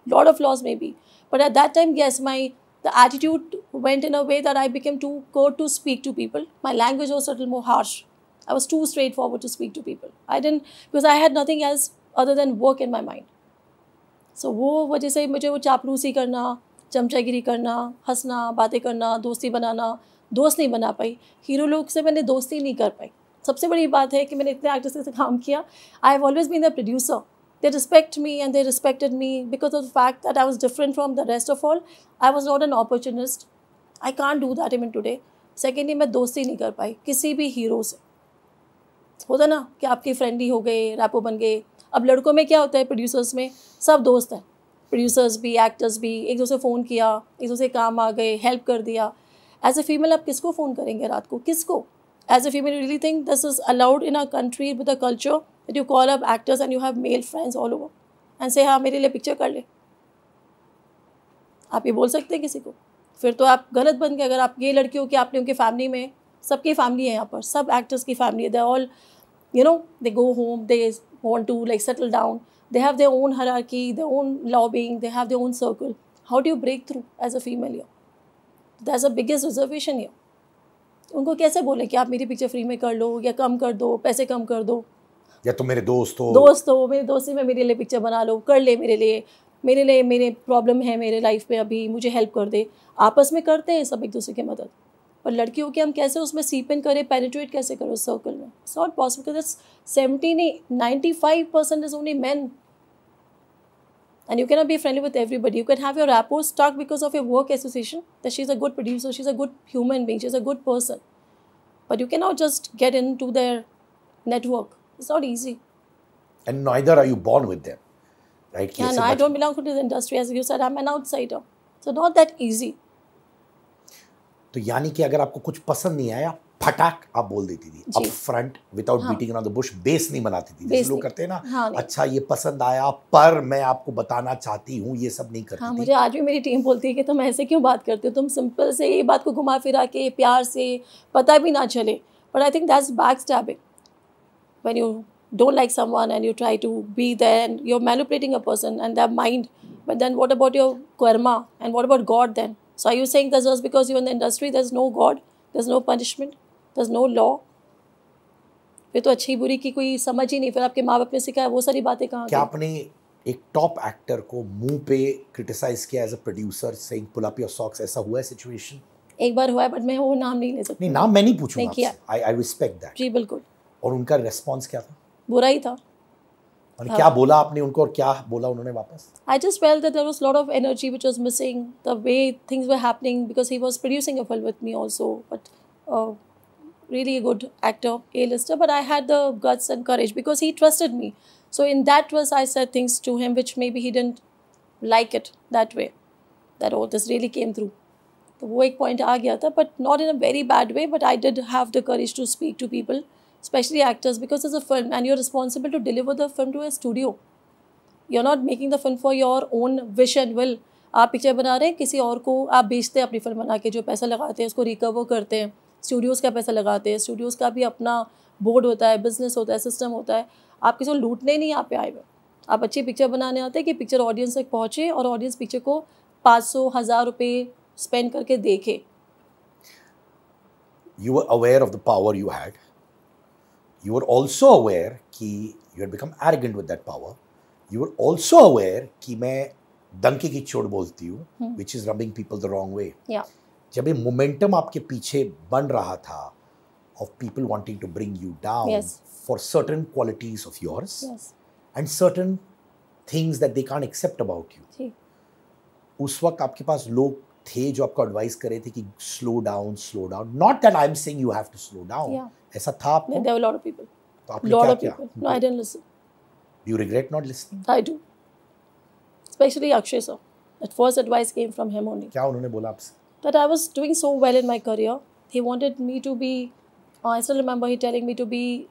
lord of flaws may be but at that time guess my the attitude went in a way that I became to go to speak to people my language was subtle more harsh I was too straightforward to speak to people I didn't because I had nothing else other than work in my mind so वो वजह से मुझे वो चापलूसी करना चमचागिरी करना, हंसना, बातें करना, दोस्ती बनाना, दोस्त नहीं बना पाई। हीरो लोग से मैंने दोस्ती नहीं कर पाई। सबसे बड़ी बात है कि मैंने इतने एक्टर्स से काम किया। I have always been the producer they respect me and they respected me because of the fact that I was different from the rest of all. I was not an opportunist. I can't do that even today. Secondly मैं दोस्ती नहीं कर पाई किसी भी hero से। होता ना कि आपके फ्रेंडली हो गए रैपो बन गए। अब लड़कों में क्या होता है प्रोड्यूसर्स में सब दोस्त हैं। प्रोड्यूसर्स भी एक्टर्स भी, एक दूसरे फ़ोन किया, एक दूसरे काम आ गए हेल्प कर दिया। एज ए फीमेल आप किसको फ़ोन करेंगे रात को? किसको? As a female really think this is allowed in a country with a culture that you call up actors and you have male friends all over and say हाँ मेरे लिए picture कर ले. आप ये बोल सकते हैं किसी को। फिर तो आप गलत बन गए। अगर आप ये लड़की हो कि आपने उनकी फैमिली में, सबकी फैमिली है यहाँ पर, सब एक्टर्स की फैमिली है they all you know they go home they want to like settle down. They have their own hierarchy their own lobbying they have their own circle. How do you break through as a female here? There's a biggest reservation here. उनको कैसे बोले कि आप मेरी picture free में कर लो या कम कर दो पैसे कम कर दो? या तो मेरे दोस्त हो। दोस्त हो मेरे दोस्ती में मेरे लिए पिक्चर बना लो कर ले मेरे लिए। मेरे लिए मेरे प्रॉब्लम है मेरे लाइफ में अभी मुझे हेल्प कर दे। आपस में करते हैं सब एक दूसरे की मदद। पर लड़कियों के हम कैसे उसमें सीपन करें पेनिट्रेट कैसे करें उस सर्कल में? इट्स नॉट पॉसिबल सेवेंटी नहीं ninety five percent is only man and you cannot be friendly with everybody. You can have your rapport stuck because of your work association that she's a good producer, she's a good human being, she's a good person. But you cannot just get into their network. It's not easy. and neither are you born with them right कि Yeah, ऐसे no, I बच- don't belong to this industry. As you said, I'm an outsider. So not that easy. तो यानी कि अगर आपको कुछ पसंद नहीं आया फटाक आप बोल देती थी। Up front without beating on the bush base नहीं बनाती थी। लोग करते हैं ना हाँ, अच्छा ये पसंद आया पर मैं आपको बताना चाहती हूँ ये सब नहीं करती हाँ, मुझे आज भी मेरी टीम बोलती है कि तुम ऐसे क्यों बात करते हो? तुम सिंपल से ये बात को घुमा फिरा के प्यार से पता भी ना चले। But I think that's back stabbing when you don't like someone and you try to be then you are manipulating a person and their mind but then what about your karma and what about God then so I you saying because you in the industry there's no God there's no punishment there's no law. फिर तो अच्छी बुरी की कोई समझ ही नहीं। फिर आपके माँ बाप ने सिखाया वो सारी बातें कहाँ क्या आपने एक टॉप एक्टर को मुँह पे क्रिटिसाइज किया as a producer saying pull up your socks ऐसा हुआ है सिचुएशन एक बार हुआ है बट मैं वो नाम नहीं ले सकती। नहीं नाम मैं नहीं पूछूँगा नहीं किया। आई आई रिस्पेक्ट दैट जी बिल्कुल। और उनका रेस्पॉन्स क्या था? बुरा ही था। और हाँ। क्या बोला आपने उनको और क्या बोला उन्होंने वापस? Felt that there was a lot of energy which was missing, the way things were happening because he was producing a film with me also, but uh, really a good actor, A-lister. But I had the guts and courage because he trusted me. So in that trust, I said things to him which maybe he didn't like it that way. That oh, this really came through. तो वो एक point आ गया था but not in a very bad way but I did have the courage to speak to people specially actors because is a film and you are responsible to deliver the film to a studio you are not making the film for your own wish and will आप picture बना रहे हैं किसी और को आप बेचते हैं अपनी फ़िल्म बना के जो पैसा लगाते हैं उसको रिकवर करते हैं स्टूडियोज़ का पैसा लगाते हैं स्टूडियोज़ का भी अपना बोर्ड होता है बिज़नेस होता है सिस्टम होता है आप किसी को लूटने नहीं यहाँ पे आए हुए आप अच्छी पिक्चर बनाने आते हैं कि पिक्चर ऑडियंस तक पहुँचे और ऑडियंस पिक्चर को पाँच सौ हज़ार रुपये स्पेंड करके देखे you were aware of the power you had. You were also aware कि had become arrogant with that power. You were also aware कि मैं डंके की चोट बोलती हूँ which is rubbing people the wrong way. जब ये मोमेंटम आपके पीछे बन रहा था of people wanting to bring you down for certain qualities of yours and certain things that they can't accept about you उस वक्त आपके पास लोग थे जो आपको एडवाइस कर थे कि slow down slow down not that I am saying you have to slow down ऐसा था आपको? There were lot of people तो आपने क्या किया? No I didn't listen you regret not listening I do specially Akshay sir that first advice came from him only क्या उन्होंने बोला आपसे? That I was doing so well in my career. He wanted me to be, uh, I still remember he telling me to be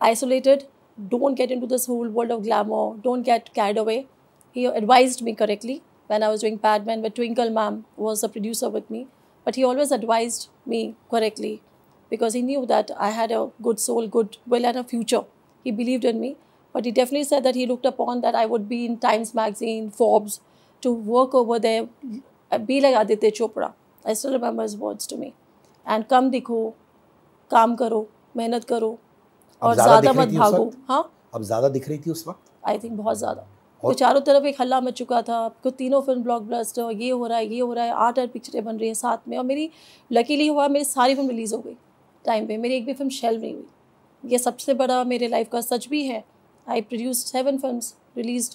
isolated. Don't get into this whole world of glamour. Don't get carried away. He advised me correctly when I was doing Padman, where Twinkle Ma'am was a producer with me. But he always advised me correctly because he knew that I had a good soul, good will, and a future. He believed in me. But he definitely said that he looked upon that I would be in Times Magazine, Forbes, to work over there, be like Aditya Chopra. I still remember his words to me. And कम दिखो, काम करो, मेहनत करो और ज़्यादा मत भागो? हाँ? अब ज़्यादा दिख रही थी उस वक्त? आई थिंक बहुत ज़्यादा। तो चारों तरफ़ एक हल्ला मच चुका था। कुछ तीनों फ़िल्म ब्लॉकबस्टर ये हो रहा है ये हो रहा है आठ आठ पिक्चरें बन रही हैं साथ में। और मेरी लकीली हुआ मेरी सारी फ़िल्म रिलीज़ हो गई टाइम पे। मेरी एक भी फ़िल्म शेल्व नहीं हुई। ये सबसे बड़ा मेरे लाइफ का सच भी है। I produce seven film release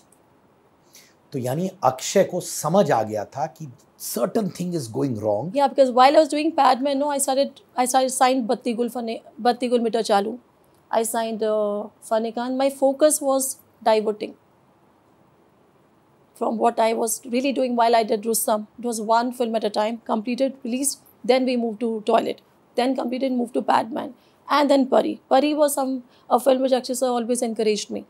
तो यानी अक्षय को समझ आ गया था कि certain thing is going wrong Yeah, because while I was doing Padman, no, I started I started signed Batti Gul Fane Batti Gul Mita Chalu. I signed uh, Fanekan. My focus was diverting from what I was really doing while I did Rustam. It was one film at a time, completed, released. Then we moved to Toilet. Then completed, moved to Padman, and then Pari. Pari was some a film which actually sir always encouraged me.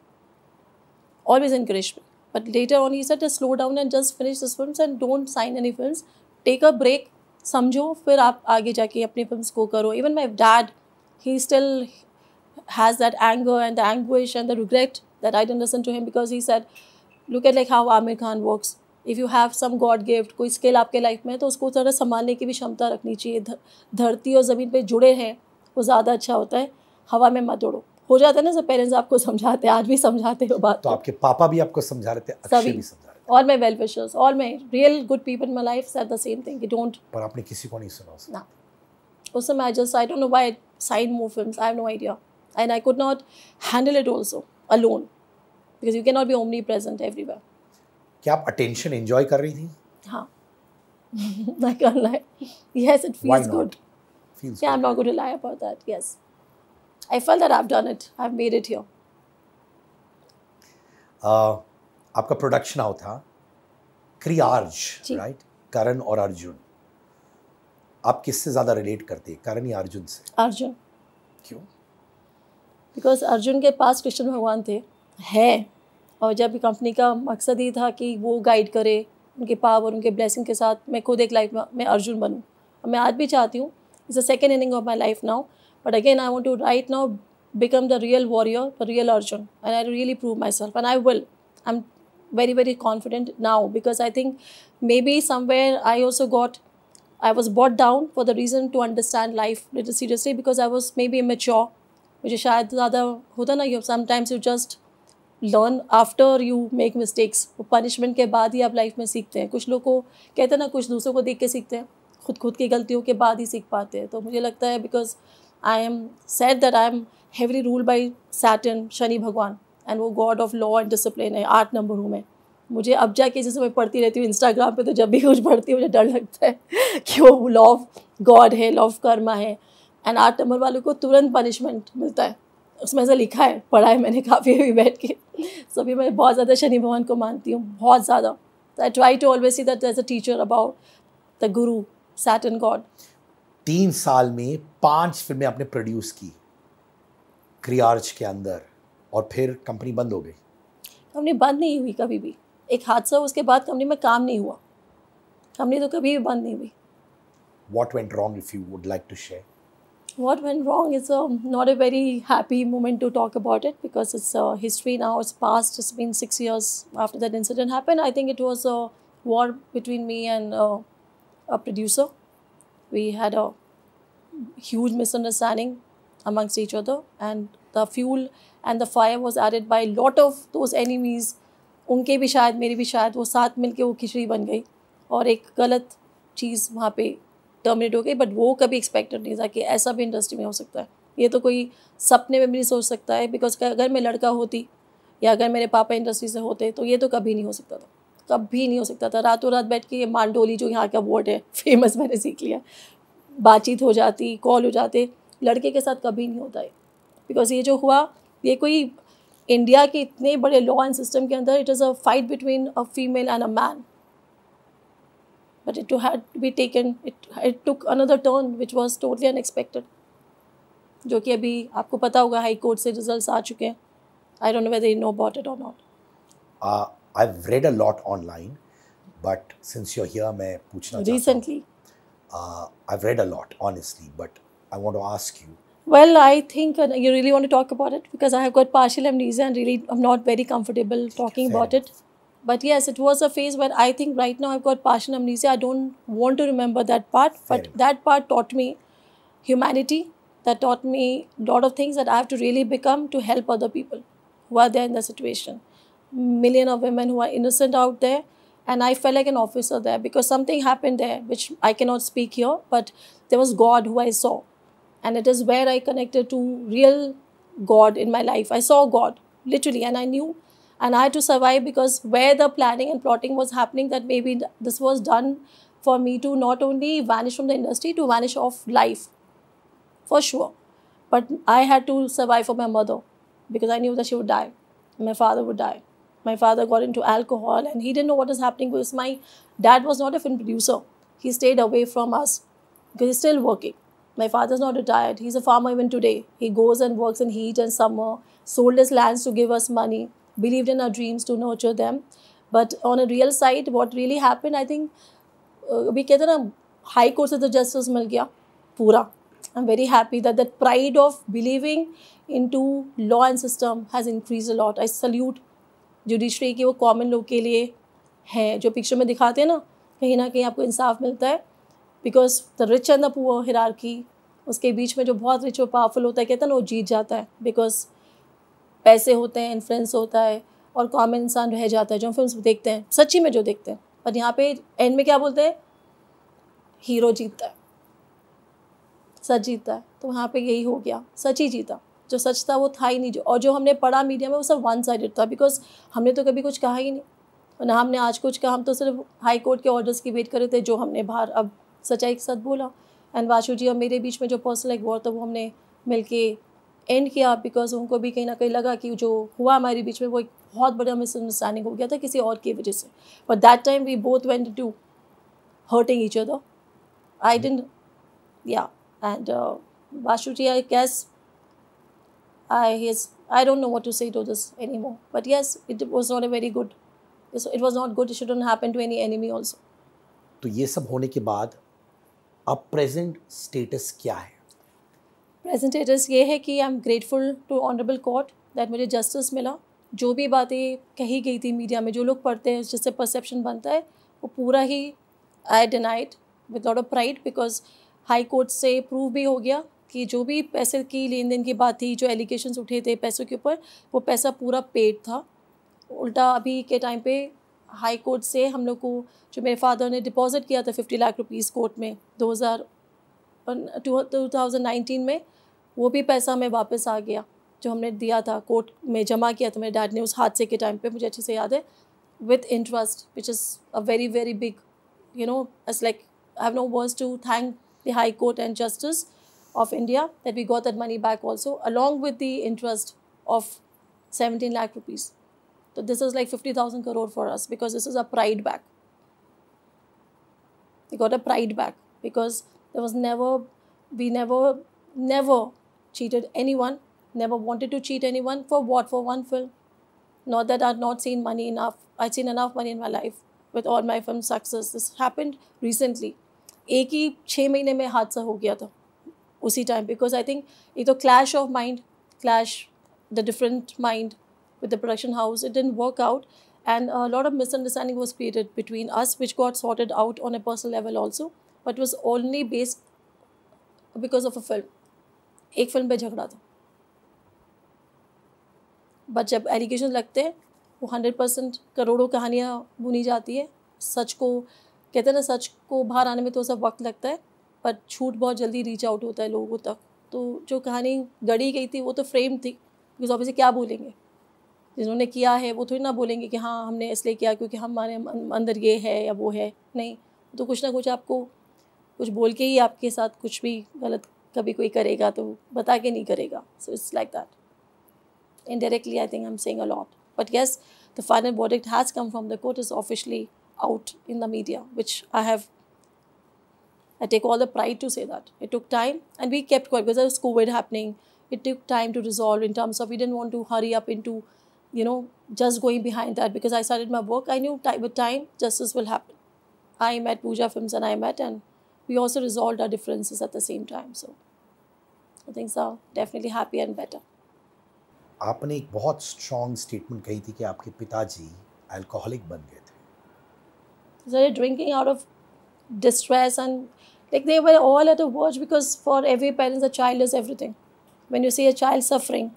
Always encouraged me. But later on, he said, just slow down and just finish this films and don't sign any films. Take a break. समझो फिर आप आगे जाके अपनी films को करो even my dad he still has that anger and the anguish and the regret that I didn't listen to him because he said, look at like how Amir Khan works. If you have some God gift, कोई skill आपके life में है तो उसको थोड़ा संभालने की भी क्षमता रखनी चाहिए धरती और ज़मीन पे जुड़े हैं वो ज़्यादा अच्छा होता है हवा में मत उड़ो हो जाता है ना सब पेरेंट्स आपको समझाते हैं आज भी समझाते हो बात। तो आपके पापा भी आपको समझा रहे थे सभी। भी समझा रहे और मैं वेल विशर्स और मैं real good people in my life said the same thing you don't पर आपने किसी को नहीं सुना ना। उस समय I just I don't know why sign movie film I have no idea and I could not handle it also alone because you can not be only present everywhere क्या आप अटेंशन एंजॉय कर रही थी? हाँ। [laughs] Like online, yes, it feels good. Feels yeah, good. I'm not going to lie about that. Yes. I felt that I've done it. I've made it here. Uh, आपका production house था। क्रियार्ज। Right करण और अर्जुन। आप किससे ज़्यादा relate करते हैं? करण या अर्जुन से? Arjun, क्यों? बिकॉज़ अर्जुन के पास कृष्ण भगवान थे। है। और जब कंपनी का मकसद ही था कि वो गाइड करे उनके पावर उनके ब्लेसिंग के साथ मैं खुद एक लाइफ में मैं अर्जुन बनूँ। मैं आज भी चाहती हूँ it's a second inning of my life now but again I want to right now become the real warrior the real arjun and i really prove myself and i will i'm very very confident now because i think maybe somewhere i also got I was brought down for the reason to understand life little seriously because I was maybe immature. मुझे शायद ज़्यादा होता ना कि sometimes you just learn after you make mistakes. वो punishment के बाद ही आप लाइफ में सीखते हैं कुछ लोग को कहते हैं ना कुछ दूसरों को देख के सीखते हैं खुद खुद की गलतियों के बाद ही सीख पाते हैं तो मुझे लगता है because I am said that I am heavily rule by Saturn Shani भगवान एंड वो God of law and discipline है, आठ नंबर हूँ। मैं मुझे अब जाके जैसे मैं पढ़ती रहती हूँ इंस्टाग्राम पे तो जब भी कुछ पढ़ती हूँ, मुझे डर लगता है [laughs] कि वो लॉ ऑफ़ गॉड है लॉ ऑफ़ कर्मा है। एंड आठ नंबर वालों को तुरंत पनिशमेंट मिलता है। उसमें ऐसा लिखा है, पढ़ा है मैंने काफ़ी अभी बैठ के। सो [laughs] सभी मैं बहुत ज़्यादा शनि भगवान को मानती हूँ, बहुत ज़्यादा। I try to always see that as a teacher about the guru Satan God तीन साल में पाँच फ़िल्में आपने प्रोड्यूस की क्रियार्ज के अंदर और फिर कंपनी बंद हो गई कंपनी बंद नहीं हुई कभी भी एक हादसा उसके बाद कंपनी में काम नहीं हुआ कंपनी तो कभी भी बंद नहीं हुई what went wrong if you would like to share What went wrong is um, not a very happy moment to talk about it because it's uh, history now. It's past. It's been six years after that incident happened. I think it was a war between me and uh, a producer. We had a huge misunderstanding amongst each other, and the fuel and the fire was added by lot of those enemies. उनके भी शायद मेरी भी शायद वो साथ मिलके वो खिचड़ी बन गई और एक गलत चीज़ वहाँ पे टर्मिनेट हो गई बट वो कभी एक्सपेक्टेड नहीं था कि ऐसा भी इंडस्ट्री में हो सकता है ये तो कोई सपने में भी नहीं सोच सकता है बिकॉज़ अगर मैं लड़का होती या अगर मेरे पापा इंडस्ट्री से होते तो ये तो कभी नहीं हो सकता था कभी नहीं हो सकता था। रातों रात बैठ के ये मांडोली जो यहाँ का वर्ड है फ़ेमस मैंने सीख लिया। बातचीत हो जाती कॉल हो जाते, लड़के के साथ कभी नहीं होता है बिकॉज़ ये जो हुआ, ये कोई इंडिया के इतने बड़े लॉ एंड सिस्टम के अंदर it is a fight between a female and a man but it had to be taken it took another turn which was totally unexpected जो कि अभी आपको पता होगा हाई कोर्ट से रिज़ल्ट आ चुके हैं। I don't know whether you know about it और not I've read a lot online, but since you're here, मैं पूछना चाहता हूँ recently uh, I've read a lot, honestly, but I want to ask you. Well, I think uh, you really want to talk about it because I have got partial amnesia and really I'm not very comfortable talking Fair about it. But yes, it was a phase where I think right now I've got partial amnesia. I don't want to remember that part, Fair but enough. that part taught me humanity. That taught me a lot of things that I have to really become to help other people who are there in the situation. Million of women who are innocent out there, and I felt like an officer there because something happened there which I cannot speak here, but there was God who I saw and it is where I connected to real God in my life. I saw God literally, and I knew, and I had to survive because where the planning and plotting was happening, that maybe this was done for me to not only vanish from the industry, to vanish off life, for sure. But I had to survive for my mother because I knew that she would die, my father would die my father got into alcohol and he didn't know what was happening because my dad was not a film producer. He stayed away from us because he's still working. My father's not retired. He's a farmer even today. He goes and works in heat and summer, sold his lands to give us money, believed in our dreams to nurture them. But on a real side, what really happened, I think, uh, we get a high court of the justice mil gaya, pura. I'm very happy that that pride of believing into law and system has increased a lot. I salute judiciary की वो common लोग के लिए है, जो picture में दिखाते हैं ना, कहीं ना कहीं आपको इंसाफ मिलता है because the rich and the poor hierarchy उसके बीच में जो बहुत रिच और पावरफुल होता है, कहते हैं ना, वो जीत जाता है बिकॉज़ पैसे होते हैं इन्फ्लुएंस होता है, और कॉमन इंसान रह जाता है, जो फ़िल्म देखते हैं, सच्ची में जो देखते हैं। पर यहाँ पे एंड में क्या बोलते हैं? हीरो जीतता है, सच जीतता है तो वहाँ पे यही हो गया, सच ही जीता। जो सच था वो था ही नहीं जो और जो हमने पढ़ा मीडिया में वो सब वन साइडेड था बिकॉज़ हमने तो कभी कुछ कहा ही नहीं। और ना हमने आज कुछ कहा हम तो सिर्फ़ हाई कोर्ट के ऑर्डर्स की वेट कर रहे थे जो हमने बाहर अब सच्चाई के साथ बोला। एंड वाशु जी और मेरे बीच में जो पर्सनल एक वॉर था वो हमने मिल के एंड किया बिकॉज़ उनको भी कहीं ना कहीं लगा कि जो हुआ हमारे बीच में वो एक बहुत बड़ा मिसअंडरस्टैंडिंग हो गया था किसी और की वजह से। But that time we both went to hurting each other I didn't या एंड uh, जी I guess, I his, I don't know what to say to this anymore. But yes, it was not a very good. It was not good. It shouldn't happen to any enemy also. तो ये सब होने के बाद अब present status क्या है present status ये है कि I am grateful to honourable court that मुझे जस्टिस मिला जो भी बातें कही गई थी मीडिया में जो लोग पढ़ते हैं जिससे परसेप्शन बनता है वो पूरा ही I denied with lot of pride because high court से प्रूव भी हो गया कि जो भी पैसे की लेन देन की बात थी, जो एलिगेशंस उठे थे पैसों के ऊपर, वो पैसा पूरा पेड था। उल्टा अभी के टाइम पे हाई कोर्ट से हम लोग को जो मेरे फादर ने डिपॉजिट किया था फिफ्टी लाख रुपीज़ कोर्ट में, दो हज़ार टू थाउज़ेंड नाइनटीन में, वो भी पैसा हमें वापस आ गया, जो हमने दिया था कोर्ट में जमा किया था। मेरे डैड ने उस हादसे के टाइम पे, मुझे अच्छे से याद है with interest which is a very very big you know it's like I have no words to thank the High Court and Justice of India that we got that money back also, along with the interest of 17 lakh rupees. So this is like 50,000 crore for us because this is a pride back. We got a pride back because there was never, we never, never cheated anyone, never wanted to cheat anyone for what? For one film. Not that I'd not seen money enough. I'd seen enough money in my life with all my film success. This happened recently. एक ही छः महीने में हादसा हो गया था उसी time because I think ये तो clash of mind clash the different mind with the production house it didn't work out and lot of misunderstanding was created between us which got sorted out on a personal level also but was only based because of a film एक film पर झगड़ा था। But जब allegation लगते हैं, वो hundred percent करोड़ों कहानियाँ बुनी जाती है। सच को, कहते हैं ना, सच को बाहर आने में तो सा वक्त लगता है। पर छूट बहुत जल्दी रीच आउट होता है लोगों तक। तो जो कहानी गढ़ी गई थी, वो तो फ्रेम थी बिकॉज़ ऑब्वियसली क्या बोलेंगे? जिन्होंने किया है, वो थोड़ी ना बोलेंगे कि हाँ हमने इसलिए किया क्योंकि हमारे अंदर ये है या वो है। नहीं तो कुछ ना कुछ आपको कुछ बोल के ही आपके साथ कुछ भी गलत कभी कोई करेगा तो बता के नहीं करेगा। So it's like that indirectly, i think i'm saying a lot. But yes the final verdict has come from the court is officially out in the media, which i have i take all the pride to say that it took time and we kept quiet because there was covid happening it took time to resolve in terms of we didn't want to hurry up into you know just going behind that because i started my work i knew time, with time justice will happen i met pooja films and i met and we also resolved our differences at the same time so things are definitely happy and better आपने एक बहुत strong statement कही थी कि आपके पिताजी alcoholic बन गए थे started drinking out of distress and like they were all at a verge because for every parent a child is everything when you see a child suffering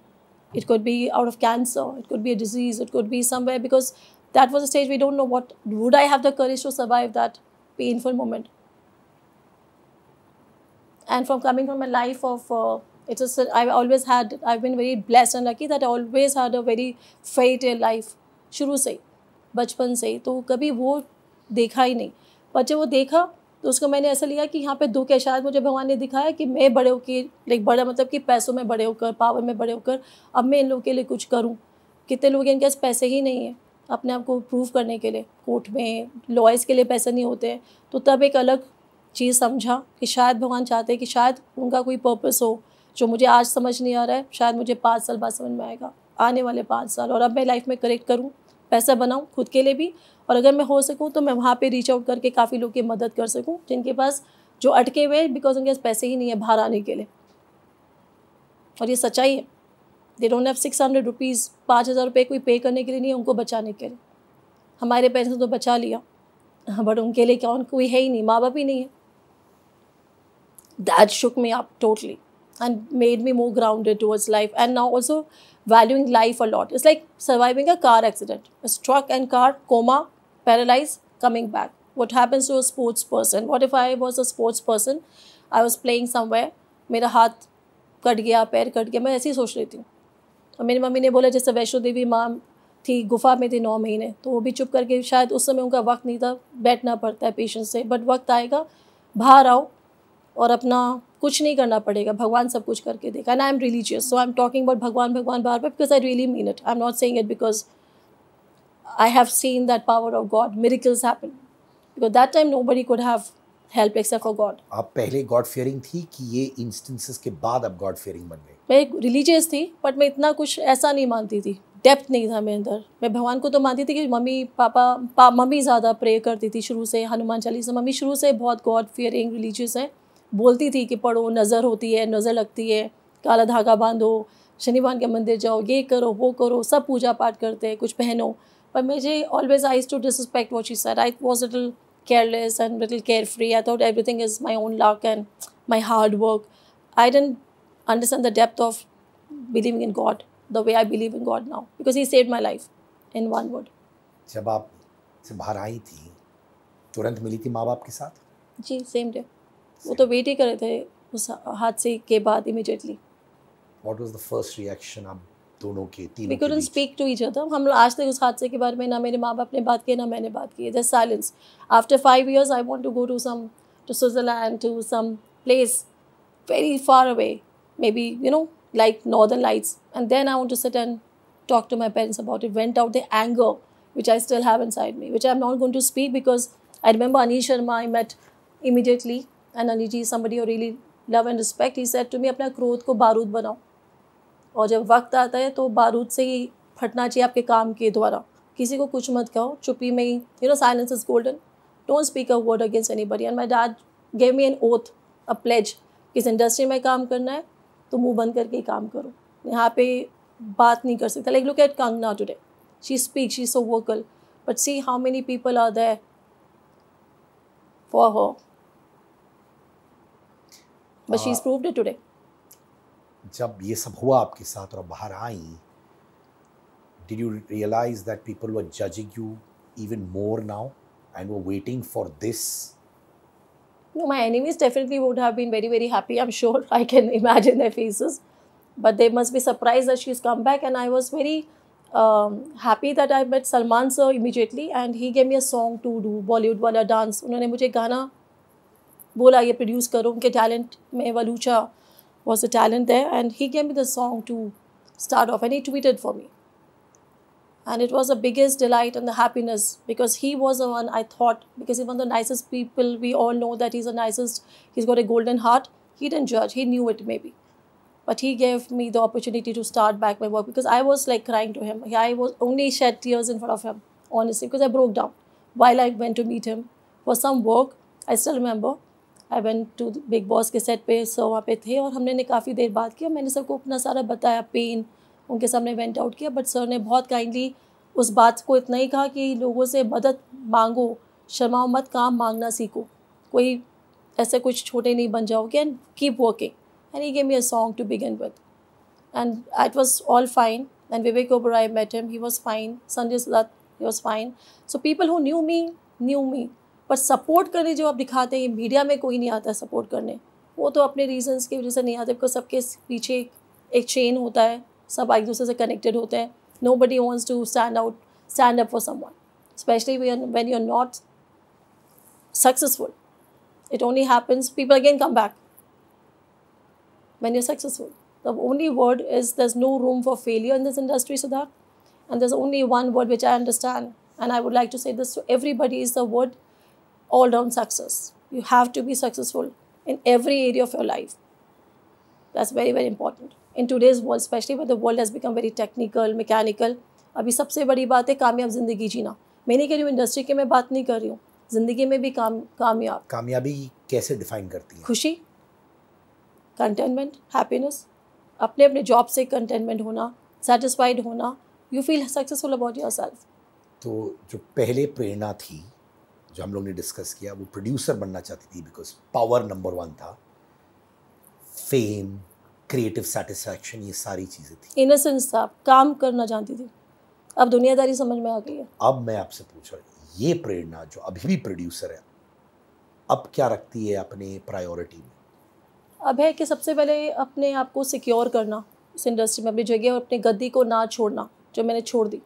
it could be out of cancer it could be a disease it could be somewhere because that was a stage we don't know what would i have the courage to survive that painful moment and from coming from a life of uh, it was i've always had i've been very blessed and lucky that i always had a very fairy tale life शुरू से ही बचपन से ही तो कभी वो देखा ही नहीं पर जब वो देखा तो उसको मैंने ऐसा लिया कि यहाँ पे दुख है, शायद मुझे भगवान ने दिखाया कि मैं बड़े होकर लाइक बड़ा मतलब कि पैसों में बड़े होकर, पावर में बड़े होकर, अब मैं इन लोगों के लिए कुछ करूँ। कितने लोग इनके पास पैसे ही नहीं है, अपने आप को प्रूव करने के लिए कोर्ट में लॉयर्स के लिए पैसे नहीं होते हैं। तो तब एक अलग चीज़ समझा कि शायद भगवान चाहते हैं कि शायद उनका कोई पर्पस हो, जो मुझे आज समझ नहीं आ रहा है, शायद मुझे पाँच साल बाद समझ में आएगा, आने वाले पाँच साल, और अब मैं लाइफ में करेक्ट करूँ, पैसा बनाऊँ, खुद के लिए भी और अगर मैं हो सकूँ तो मैं वहाँ पे रीच आउट करके काफ़ी लोग की मदद कर सकूँ, जिनके पास जो अटके हुए हैं बिकॉज़ उनके पास पैसे ही नहीं है बाहर आने के लिए। और ये सच्चाई है। They don't have six hundred rupees पाँच हज़ार रुपये कोई पे करने के लिए नहीं है उनको बचाने के लिए। हमारे पेरेंट्स तो बचा लिया। बट उनके लिए क्या कोई है ही नहीं माँ बाप ही नहीं है। Me up totally and made me more grounded towards life and now also valuing life a lot. It's like surviving a car accident. A truck and car, coma paralyzed coming back. What happens to a sports person? What if i was a sports person? I was playing somewhere. मेरा हाथ cut गया, पैर cut गया, मैं ऐसे ही सोच रही थी। और मेरी मम्मी ने बोला, जैसे वैष्णो देवी माँ थी, गुफा में थी नौ महीने तो वो भी चुप करके शायद उस समय उनका वक्त नहीं था, बैठना पड़ता है पेशेंस से बट वक्त आएगा, बाहर आओ और अपना कुछ नहीं करना पड़ेगा, भगवान सब कुछ करके देगा। And I am religious so I am talking about Bhagwan Bhagwan bar bar because I really mean it I am not saying it because have seen that power of God miracles happen because that time nobody could have help except for God आप पहले God fearing थी कि ये instances के बाद अब God fearing बन गई मैं रिलीजियस थी बट मैं इतना कुछ ऐसा नहीं मानती थी। डेप्थ नहीं था मेरे अंदर। मैं भगवान को तो मानती थी कि मम्मी पापा पा, मम्मी ज़्यादा प्रे करती थी शुरू से हनुमान चालीसा। मम्मी शुरू से बहुत गॉड फियरिंग रिलीजियस है। बोलती थी कि पढ़ो नज़र होती है नज़र लगती है। काला धागा बांधो शनिवार के मंदिर जाओ ये करो वो करो सब पूजा पाठ करते हैं कुछ पहनो। पर मुझे always I to disrespect what she said I was little careless and little carefree I thought everything is my own luck and my hard work I didn't understand the depth of believing in God the way I believe in God now because he save my life in one word जब आप से बाहर आई थी तुरंत मिली थी माँ बाप के साथ? जी सेम डे वो तो वेट ही कर रहे थे उस हादसे के बाद immediately what was the first reaction आप दोनों के तीन we couldn't speak to each other हम आज तक उस हादसे के बारे में ना मेरे माँ बाप ने बात की ना मैंने बात की। Just silence after five years I want to go to some to Switzerland to some place very far away maybe you know like northern lights and then I want to sit and talk to my parents about it went out the anger which I still have inside me which I am not going to speak because I remember Anil Sharma I met immediately and Anil ji somebody और really love and respect he said to me अपना क्रोध को बारूद बनाओ और जब वक्त आता है तो बारूद से ही फटना चाहिए आपके काम के द्वारा। किसी को कुछ मत कहो। चुप्पी में ही you know silence is golden don't speak a word against anybody and my dad gave me an oath a pledge किस इंडस्ट्री में काम करना है तो मुँह बंद करके ही काम करो। यहाँ पे बात नहीं कर सकता। Like look at Kangana today she speak she so vocal but see how many people are there for her. But she's proved it today. जब ये सब हुआ आपके साथ और बाहर I did you realise that people were judging you even more now and were waiting for this No, my enemies definitely would have been very, very happy. I'm sure I can imagine their faces. But they must be surprised that she's come back. And I was very um, happy that I met Salman sir immediately and he gave me a song to do Bollywood वाला dance उन्होंने मुझे गाना बोला ये produce करो उनके talent में Valucha was a talent there and he gave me the song to start off and he tweeted for me. And it was the biggest delight and the happiness because he was the one I thought because he's one of the nicest people we all know that he's the nicest he's got a golden heart. He didn't judge he knew it maybe. But he gave me the opportunity to start back my work because I was like crying to him. I was only shed tears in front of him honestly because I broke down while I went to meet him for some work I still remember I went to Bigg Boss के set पे sir वहाँ पे थे और हमने ने काफ़ी देर बात किया। मैंने सबको अपना सारा बताया पेन उनके सामने वेंट आउट किया बट सर ने बहुत काइंडली उस बात को इतना ही कहा कि लोगों से मदद मांगो, शर्माओ मत, काम मांगना सीखो। कोई ऐसे कुछ छोटे नहीं बन जाओगे and keep working and he gave me a song to begin with and it was all fine and Vivek Oberoi met him he was fine Sanjay Dutt he was fine so people who knew me knew me पर support करने जो आप दिखाते हैं media में कोई नहीं आता सपोर्ट करने। वो तो अपने रीजंस की वजह से नहीं आते बिकॉज़ सबके पीछे एक, एक चेन होता है सब एक दूसरे से कनेक्टेड होते हैं। Nobody wants to stand out stand up for someone specially we are when you are not successful it only happens people again come back when you are successful the only word is there is no room for failure in this industry so and there is only one word which I understand and I would like to say this to everybody is the word all round success. You have to be successful in every area of your life. That's very, very important. In today's world, especially where the world has become very technical, mechanical, अभी सबसे बड़ी बात है कामयाब ज़िंदगी जीना मैं नहीं कह रही हूँ इंडस्ट्री की मैं बात नहीं कर रही हूँ ज़िंदगी में भी काम कामयाब कामयाबी कैसे डिफाइन करती है खुशी कंटेनमेंट हैप्पीनेस अपने अपने जॉब से कंटेनमेंट होना सेटिस्फाइड होना you feel successful about yourself तो जो पहले प्रेरणा थी जो हम लोग ने डिस्कस किया वो प्रोड्यूसर बनना चाहती थी बिकॉज़ पावर नंबर वन था। फेम क्रिएटिव सेटिस्फैक्शन ये सारी चीज़ें थी। इनोसेंस था। काम करना जानती थी। अब दुनियादारी समझ में आ गई है। अब मैं आपसे पूछ रहा हूँ ये प्रेरणा जो अभी भी प्रोड्यूसर है अब क्या रखती है अपने प्रायोरिटी में? अब है कि सबसे पहले अपने आप को सिक्योर करना इस इंडस्ट्री में अपनी जगह और अपनी गद्दी को ना छोड़ना जो मैंने छोड़ दी।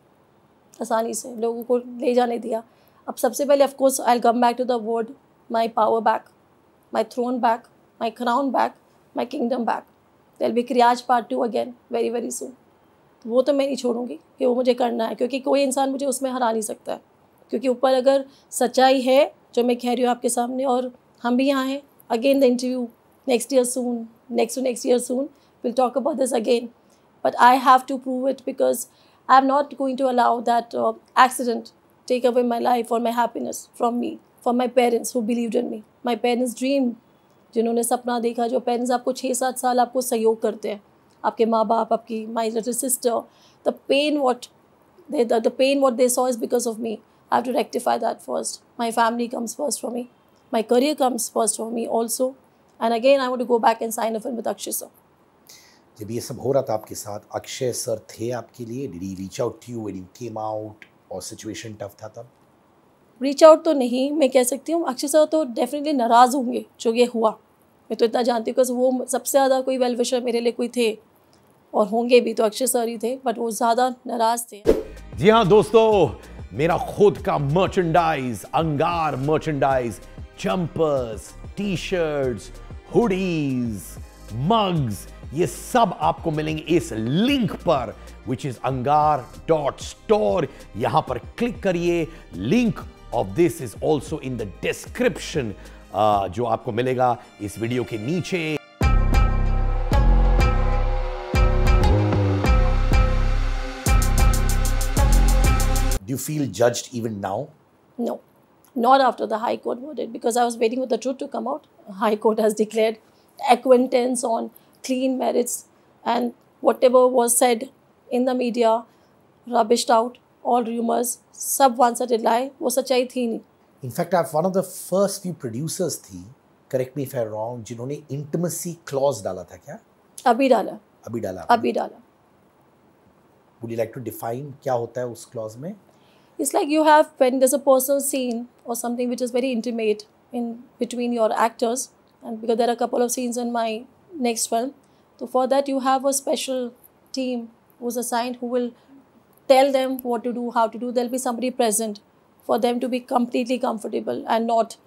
आसानी से लोगों को ले जाने दिया। अब सबसे पहले of course I come back to the word my power back my throne back my crown back my kingdom back दिल बी क्रियाज part two again very very soon वो तो मैं नहीं छोड़ूँगी कि वो मुझे करना है, क्योंकि कोई इंसान मुझे उसमें हरा नहीं सकता है। क्योंकि ऊपर अगर सच्चाई है, जो मैं कह रही हूँ आपके सामने, और हम भी यहाँ हैं again the interview next year soon next to next year soon will talk about this again but I have to prove it because I am not going to allow that accident take away my life or my happiness from me, from my parents who believed in me. My parents' dream, जिन्होंने सपना देखा जो parents आपको छः सात साल आपको सहयोग करते हैं आपके माँ बाप आपकी my little sister the pain what what they saw is because of me i have to rectify that first my family comes first for me my career comes first for me also and again i want to go back and sign a film with akshay sir जब ये सब हो रहा था आपके साथ Akshay sir थे आपके लिए did he reach out to you when you came out और सिचुएशन टफ था तब। रीच आउट तो नहीं मैं कह सकती हूँ अक्षय सर तो डेफिनेटली नाराज़ होंगे जो ये हुआ। मैं तो इतना जानती हूँ वो सबसे ज़्यादा कोई वेल विशर मेरे लिए कोई थे और होंगे भी तो अक्षय सर ही थे बट वो ज़्यादा नाराज़ थे। जी हाँ दोस्तों मेरा खुद का मर्चेंडाइज अंगार merchandise jumpers T shirts hoodies mugs ये सब आपको मिलेंगे इस लिंक पर। Which is Angar dot store यहां पर क्लिक करिए link of this is also in the description जो आपको मिलेगा इस वीडियो के नीचे Do you feel judged even now? No, not after the High Court verdict because I was waiting for the truth to come out. High Court has declared acquittance on clean merits and whatever was said in the media rubbished out all rumors सब one sided lie वो सच्चाई थी नहीं in fact आप one of the first few producers थी correct me I wrong जिन्होंने intimacy clause डाला था क्या अभी डाला अभी डाला अभी डाला would you like to define क्या होता है उस क्लॉज में It's like you have when there's a personal scene or something which is very intimate in between your actors, and because there are a couple of scenes in my next film. So for that you have a special team who's assigned who will tell them what to do, how to do. There'll be somebody present for them to be completely comfortable and not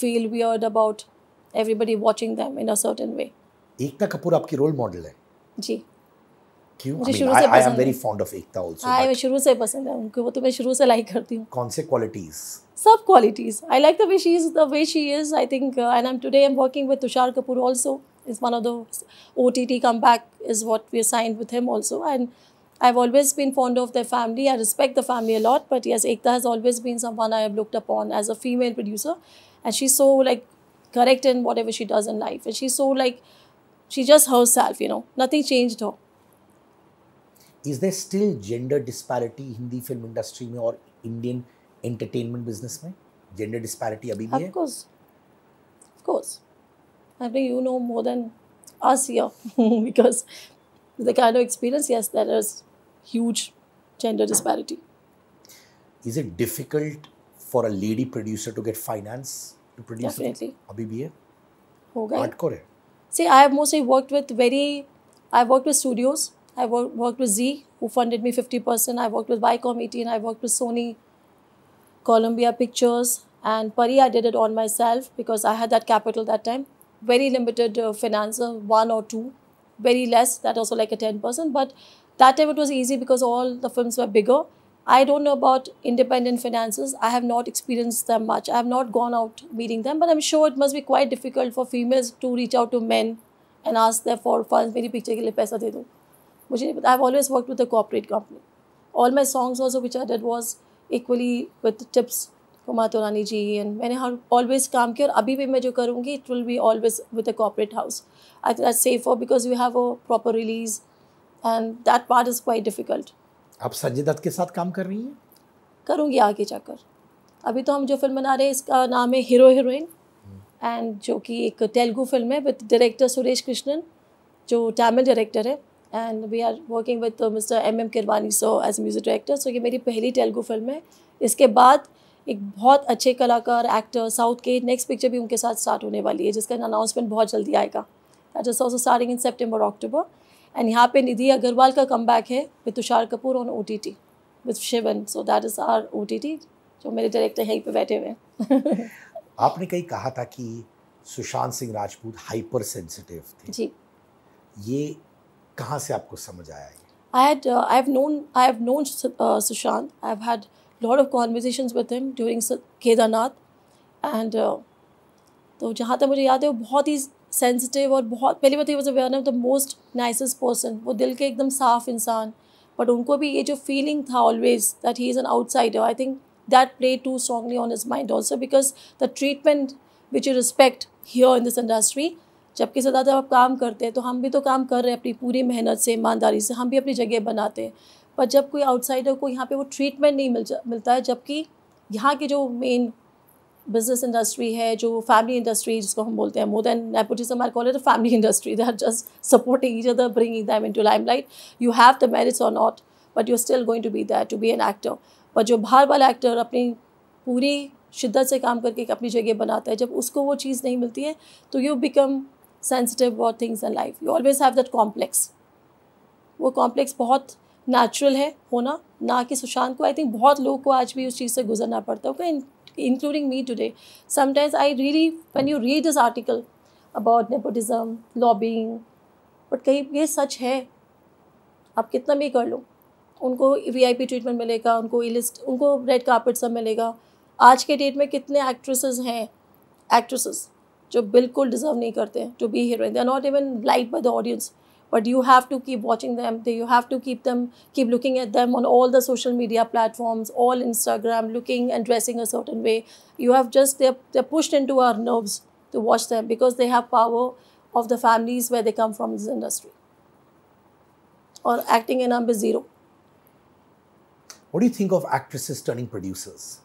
feel weird about everybody watching them in a certain way. Ekta Kapoor आपकी role model है जी क्यों मुझे आई शुरू से I M पसंद very है। Fond of Ekta also हाँ मैं शुरू से पसंद है उनको वो तो मैं शुरू से लाइक करती हूँ कौन से क्वालिटीज सब qualities. I like the way she is, the way she is. I think, uh, and I'm today I'm working with Tushar Kapoor also. It's one of the OTT comeback is what we signed with him also, and I've always been fond of their family. I respect the family a lot, but yes, Ekta has always been someone I have looked upon as a female producer, and she's so like correct in whatever she does in life, and she's so like she's just herself. You know, nothing changed her. Is there still gender disparity Hindi film industry में और Indian entertainment business में gender disparity अभी भी है Of course. Of course. I think you know more than us here [laughs] because the kind of experience, yes, there is huge gender disparity. Is it difficult for a lady producer to get finance to produce Definitely. a BBA? Okay. Hardcore. See, I have mostly worked with very, I've worked with studios. I worked with Z, who funded me 50%. I worked with Viacom 18. I worked with Sony, Columbia Pictures, and Pari. I did it on myself because I had that capital that time Very limited uh, financer, one or two. Very less, that also like a 10%. But that time it was easy because all the films were bigger. I don't know about independent finances. I have not experienced them much. I have not gone out meeting them, but I'm sure it must be quite difficult for females to reach out to men and ask them for funds. मेरी picture के लिए पैसा दे दो मुझे नहीं पता I've always worked with a corporate company. All my songs also which I did was equally with tips Kumar Torani ji and मैंने हर always काम किया और अभी भी मैं जो करूँगी it will be always with a corporate house. I think safe safer because you have a proper release and that part is quite difficult. आप संजय दत्त के साथ काम कर रही हैं? करूँगी आगे जाकर। अभी तो हम जो फ़िल्म बना रहे हैं इसका नाम है हीरो हीरोइन एंड जो कि एक तेलुगु फ़िल्म है विद डायरेक्टर सुरेश कृष्णन जो तमिल डायरेक्टर है and we are working with mister M M Keeravani so as music director so ये मेरी पहली तेलुगु फ़िल्म है। इसके बाद एक बहुत अच्छे कलाकार एक्टर साउथ के नेक्स्ट पिक्चर भी उनके साथ स्टार्ट होने वाली है जिसका अनाउंसमेंट बहुत जल्दी आएगा। That is also starting in September October and यहाँ पे निधि अग्रवाल का कम बैक है with Tushar Kapoor on O T T with Shivan so that is our O T T जो मेरे डायरेक्टर यहीं पे बैठे हुए हैं। [laughs] आपने कहीं कहा था कि सुशांत सिंह राजपूत हाइपर सेंसिटिव थे। जी। ये कहाँ से आपको समझ आया ये? I had uh, I've known I have known Su- uh, Sushant. Lot of conversations with him during Kedarnath, and uh, तो जहाँ तक मुझे याद है वो बहुत ही सेंसिटिव और बहुत पहली बात was of the most nicest person वो दिल के एकदम साफ़ इंसान. बट उनको भी ये जो फीलिंग था always that he is an outsider I think that play too strongly on his mind also because the treatment which you respect here in this industry जबकि सदा जब आप काम करते हैं तो हम भी तो काम कर रहे हैं अपनी पूरी मेहनत से ईमानदारी से हम भी अपनी जगह बनाते हैं। पर जब कोई आउटसाइडर को यहाँ पे वो ट्रीटमेंट नहीं मिल जा- मिलता है, जबकि यहाँ के जो मेन बिज़नेस इंडस्ट्री है, जो फैमिली इंडस्ट्री जिसको हम बोलते हैं more than nepotism I call it family industry they are just supporting each other bringing them into limelight you have the merits और not but you still going to be that to be an actor पर जो बाहर वाला actor अपनी पूरी शिद्दत से काम करके अपनी जगह बनाता है, जब उसको वो चीज़ नहीं मिलती है तो you become sensitive about things in life you always have that complex वो कॉम्प्लेक्स बहुत नेचुरल है, होना, ना कि सुशांत को। आई थिंक बहुत लोग को आज भी उस चीज़ से गुजरना पड़ता होगा including me today sometimes I really when you read this article about nepotism lobbing but कहीं, ये सच है। आप कितना भी कर लो, उनको वीआईपी ट्रीटमेंट मिलेगा, उनको लिस्ट उनको रेड कार्पेट सब मिलेगा। आज के डेट में कितने एक्ट्रेसेस हैं एक्ट्रेसेस जो बिल्कुल डिजर्व नहीं करते हैं to be heroine they are not even like by the audience but you have to keep watching them you have to keep them keep looking at them on all the social media platforms all instagram looking and dressing a certain way you have just they're, they're pushed into our nerves to watch them because they have power of the families where they come from this industry or acting in number zero What do you think of actresses turning producers?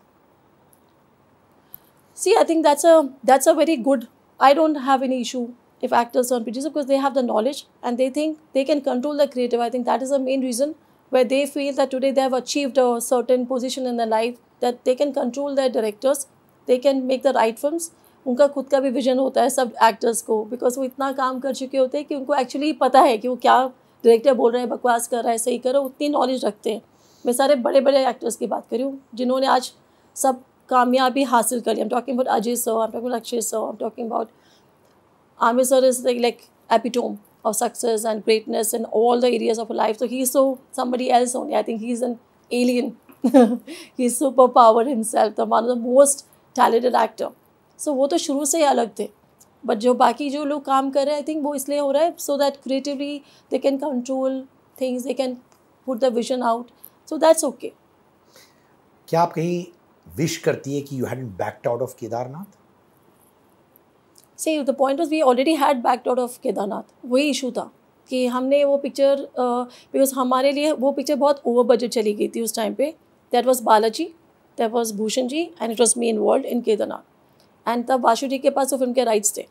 See, I think that's a that's a very good. I don't have any issue if actors are producers because they have the knowledge and they think they can control the creative. I think that is the main reason where they feel that today they have achieved a certain position in their life that they can control their directors, they can make the right films. उनका खुद का भी vision होता है सब actors को because वो इतना काम कर चुके होते हैं कि उनको एक्चुअली पता है कि वो क्या डायरेक्टर बोल रहे हैं बकवास कर रहा है सही कर है उतनी नॉलेज रखते हैं मैं सारे बड़े बड़े एक्टर्स की बात कर हूँ जिन्होंने आज सब कामयाबी हासिल कर am talking about Ajay sir am talking Akshay sir am talking about Aamir sir is like like epitome of success and greatness in all the areas of life. So he's so somebody else only. I think he's an alien. he's super power himself, the one of the most talented actor. So वो तो शुरू से ही अलग थे but जो बाकी जो लोग काम कर रहे हैं आई थिंक वो इसलिए हो रहा है so that creatively they can control things they can put the vision out so that's okay क्या आप कहीं विश करती है कि you had backed out of Kedarnath see the point was we already had back out of Kedarnath वही issue था कि हमने वो पिक्चर बिकॉज़ हमारे लिए वो पिक्चर बहुत ओवर बजट चली गई थी उस टाइम पे। That was Balaji that was Bhushan ji and it was me involve in Kedarnath and तब वाशु जी के पास वो फ़िल्म के राइट्स थे।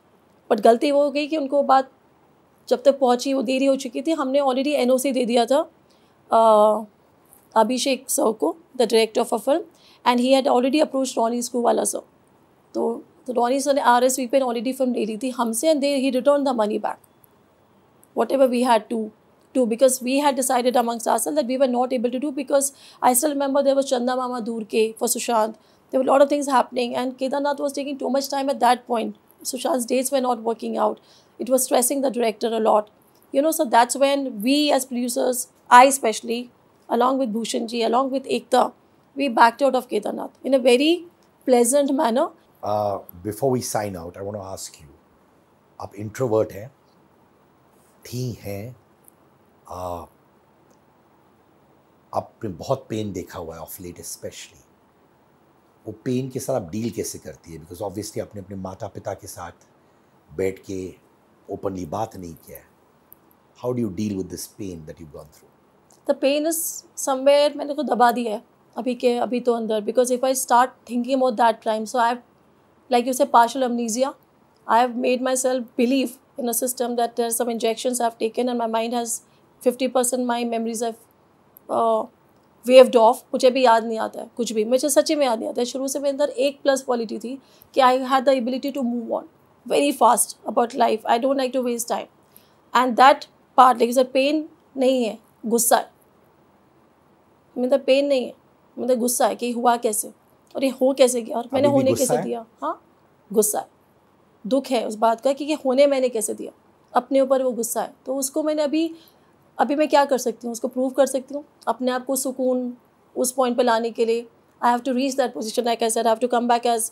बट गलती वो हो गई कि उनको बात जब तक पहुँची, वो देरी हो चुकी थी। हमने ऑलरेडी एन दे दिया था अभिषेक सर को the director of a film and he had already approach Ronnie Screwvala sir तो So Ronnie's an RSVP and already from Delhi thi and he returned the money back. Whatever we had to do because we had decided amongst ourselves that we were not able to do because I still remember there was Chanda Mama Durke for Sushant. There were a lot of things happening and Kedarnath was taking too much time at that point. Sushant's dates were not working out. It was stressing the director a lot. You know, so that's when we as producers, I especially, along with Bhushanji, along with Ekta, we backed out of Kedarnath in a very pleasant manner before we sign out I want to ask you आप introvert हैं थी हैं uh, आपने बहुत pen देखा हुआ है of late specially वो पेन के साथ आप डील कैसे करती है? बिकॉज़ ऑब्वियसली आपने अपने माता पिता के साथ बैठ के ओपनली बात नहीं किया है. How do you deal with this pain that you gone through the pain is somewhere मैंने को दबा दिया है अभी के अभी तो अंदर. Because if I start thinking about that time so I like you say, partial amnesia. I have made myself believe in a system that there's some injections I've taken and my mind has 50% my memories have uh, waved off मुझे भी याद नहीं आता है कुछ भी। मुझे सच्ची में याद नहीं आता है। शुरू से मेरे अंदर एक प्लस क्वालिटी थी कि I had the ability to move on very fast about life I don't like to waste time and that part लेकिन सर पेन नहीं है गुस्सा है। मतलब पेन नहीं है। मतलब गुस्सा है कि हुआ कैसे? और ये हो कैसे गया? और मैंने होने कैसे दिया? हाँ गुस्सा है। दुख है उस बात का कि ये होने मैंने कैसे दिया? अपने ऊपर वो गुस्सा है। तो उसको मैंने अभी अभी मैं क्या कर सकती हूँ? उसको प्रूव कर सकती हूँ अपने आप को सुकून उस पॉइंट पर लाने के लिए। I have to reach that position I said have to come back as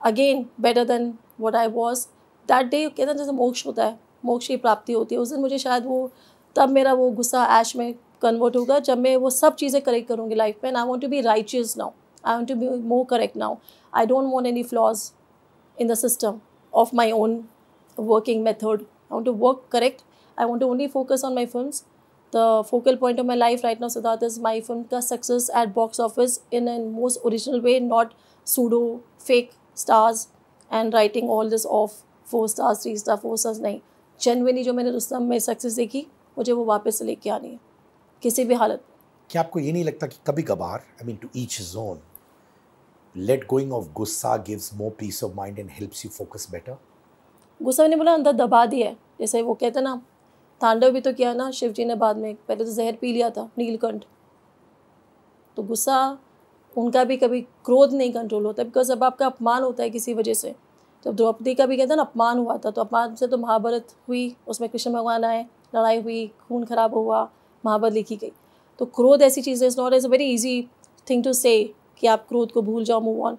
again better than what I was that day कहते हैं जैसे मोक्ष होता है मोक्ष की प्राप्ति होती है। उस दिन मुझे शायद वो तब मेरा वो गुस्सा ऐश में कन्वर्ट होगा जब मैं वो सब चीज़ें करेक्ट करूँगी लाइफ में। I want to be righteous now I want to be more correct now. I don't want any flaws in the system of my own working method. I want to work correct. I want to only focus on my films. The focal point of my life right now, Siddharth, is my film ka success at box office in a most original way, not pseudo fake stars and writing all this off four stars, three stars, four stars नहीं जेनवनी जो मैंने रुस्तम में success देखी मुझे वो वापस से लेके आनी है किसी भी हालत में क्या आपको ये नहीं लगता कि कभी कभार I mean to each zone let going of gussa gives more peace of mind and helps you focus better? गुस्सा मैंने बोला, अंदर दबा दिया है। जैसे वो कहते ना, तांडव भी तो किया ना शिव जी ने बाद में, पहले तो जहर पी लिया था, नीलकंठ। तो गुस्सा उनका भी कभी क्रोध नहीं कंट्रोल होता बिकॉज़ अब आपका अपमान होता है किसी वजह से जब द्रौपदी का भी कहते हैं ना, अपमान हुआ था तो अपमान से तो महाभारत हुई, उसमें कृष्ण भगवान आए, लड़ाई हुई, खून खराब हुआ, महाभारत लिखी गई। तो क्रोध ऐसी चीज़ is not as a very easy thing to say कि आप क्रोध को भूल जाओ मूव ऑन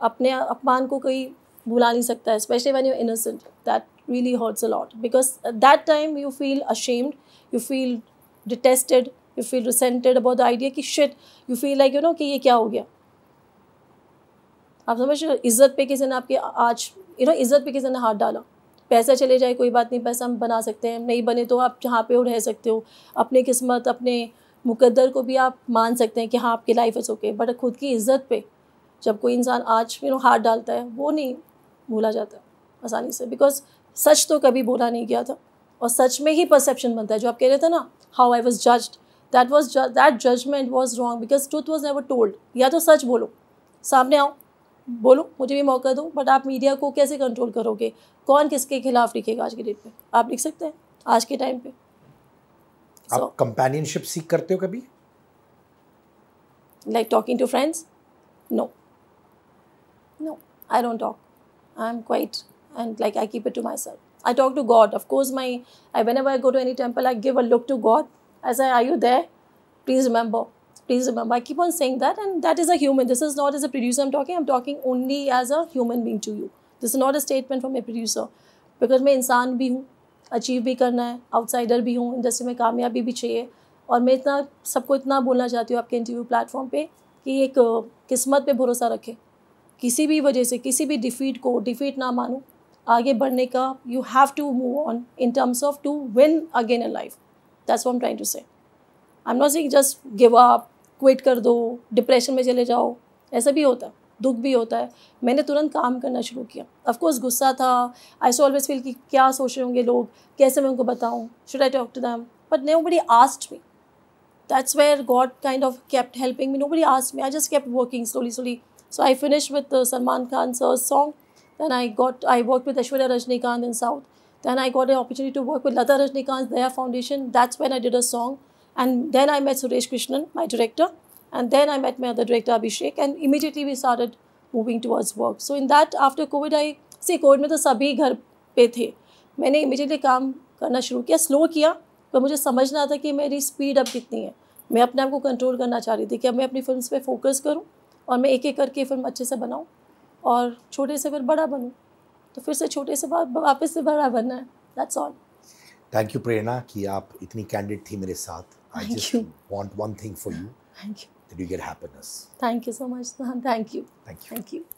अपने अपमान को कोई भुला नहीं सकता है specially when you innocent that really hurts a lot because that time you feel ashamed you feel detested you feel resented about the idea कि shit you feel like you know कि ये क्या हो गया? आप समझ रहे इज़्ज़त पे किसी ने आपकी आज यू नो इज़्ज़त पे किसी ने हाथ डाला। पैसा चले जाए, कोई बात नहीं, पैसा हम बना सकते हैं। नहीं बने तो आप जहाँ पे हो रह सकते हो। अपनी किस्मत, अपने मुकद्दर को भी आप मान सकते हैं कि हाँ आपकी लाइफ इज़ ओके बट खुद की इज़्ज़त पे जब कोई इंसान आज यू नो हाथ डालता है, वो नहीं भूला जाता आसानी से बिकॉज़ सच तो कभी बोला नहीं गया था। और सच में ही परसेप्शन बनता है। जो आप कह रहे थे ना how I was judged that was that judgement was wrong because truth was never told या तो सच बोलो, सामने आओ, बोलो, मुझे भी मौका दो बट आप मीडिया को कैसे कंट्रोल करोगे? कौन किसके खिलाफ लिखेगा आज के डेट पे? आप लिख सकते हैं आज के टाइम पे। आप कंपेनियनशिप सीख करते हो कभी? Like talking to friends no no I don't talk I am quite and like I keep it to myself I talk to God of course my I whenever I go to any temple I give a look to God as I I you there please remember please remember I keep on saying that and that is human this is not as a producer am talking am talking only as a human being to you this is not a statement from a producer because मैं इंसान भी हूँ achieve भी करना है outsider भी हूँ industry में कामयाबी भी चाहिए। और मैं इतना, सबको इतना बोलना चाहती हूँ आपके इंटरव्यू प्लेटफॉर्म पे कि एक, किस्मत पे भरोसा रखें। किसी भी वजह से, किसी भी डिफीट को डिफीट ना मानो। आगे बढ़ने का you have to move on in terms of to win again in life that's what trying to say I am not saying just give up quit कर दो डिप्रेशन में चले जाओ, ऐसा भी होता। है दुख भी होता है। मैंने तुरंत काम करना शुरू किया। अफकोर्स गुस्सा था। आई सो ऑलवेज फील कि क्या सोच रहे होंगे लोग? कैसे मैं उनको बताऊँ? Should I talk to them but nobody asked me that's where God kind of kept helping me nobody asked me I just kept working slowly slowly so I finish with Salman Khan sir song then I got I work with Aishwarya Rajinikanth in south then I got a opportunity to work with Lata Rajinikanth Daya foundation that's when I did a song and then I met Suresh Krishnan my director And then I met my other director, Abhishek. And immediately we started moving towards work. So in that, after COVID, I see COVID में तो सभी घर पे थे। मैंने immediately काम करना शुरू किया स्लो किया पर मुझे समझना था कि मेरी स्पीड अब कितनी है। मैं अपने आप को कंट्रोल करना चाह रही थी कि अब मैं अपनी फ़िल्म पे फोकस करूँ और मैं एक एक करके फ़िल्म अच्छे से बनाऊँ और छोटे से फिर बड़ा बनूँ। तो फिर से छोटे से वापस से बड़ा बनना है। That's all thank you Prerna कि आप इतनी कैंडिड थी मेरे साथ। I just want one thing for you thank you that you get happiness. Thank you so much thank you. Thank you. Thank you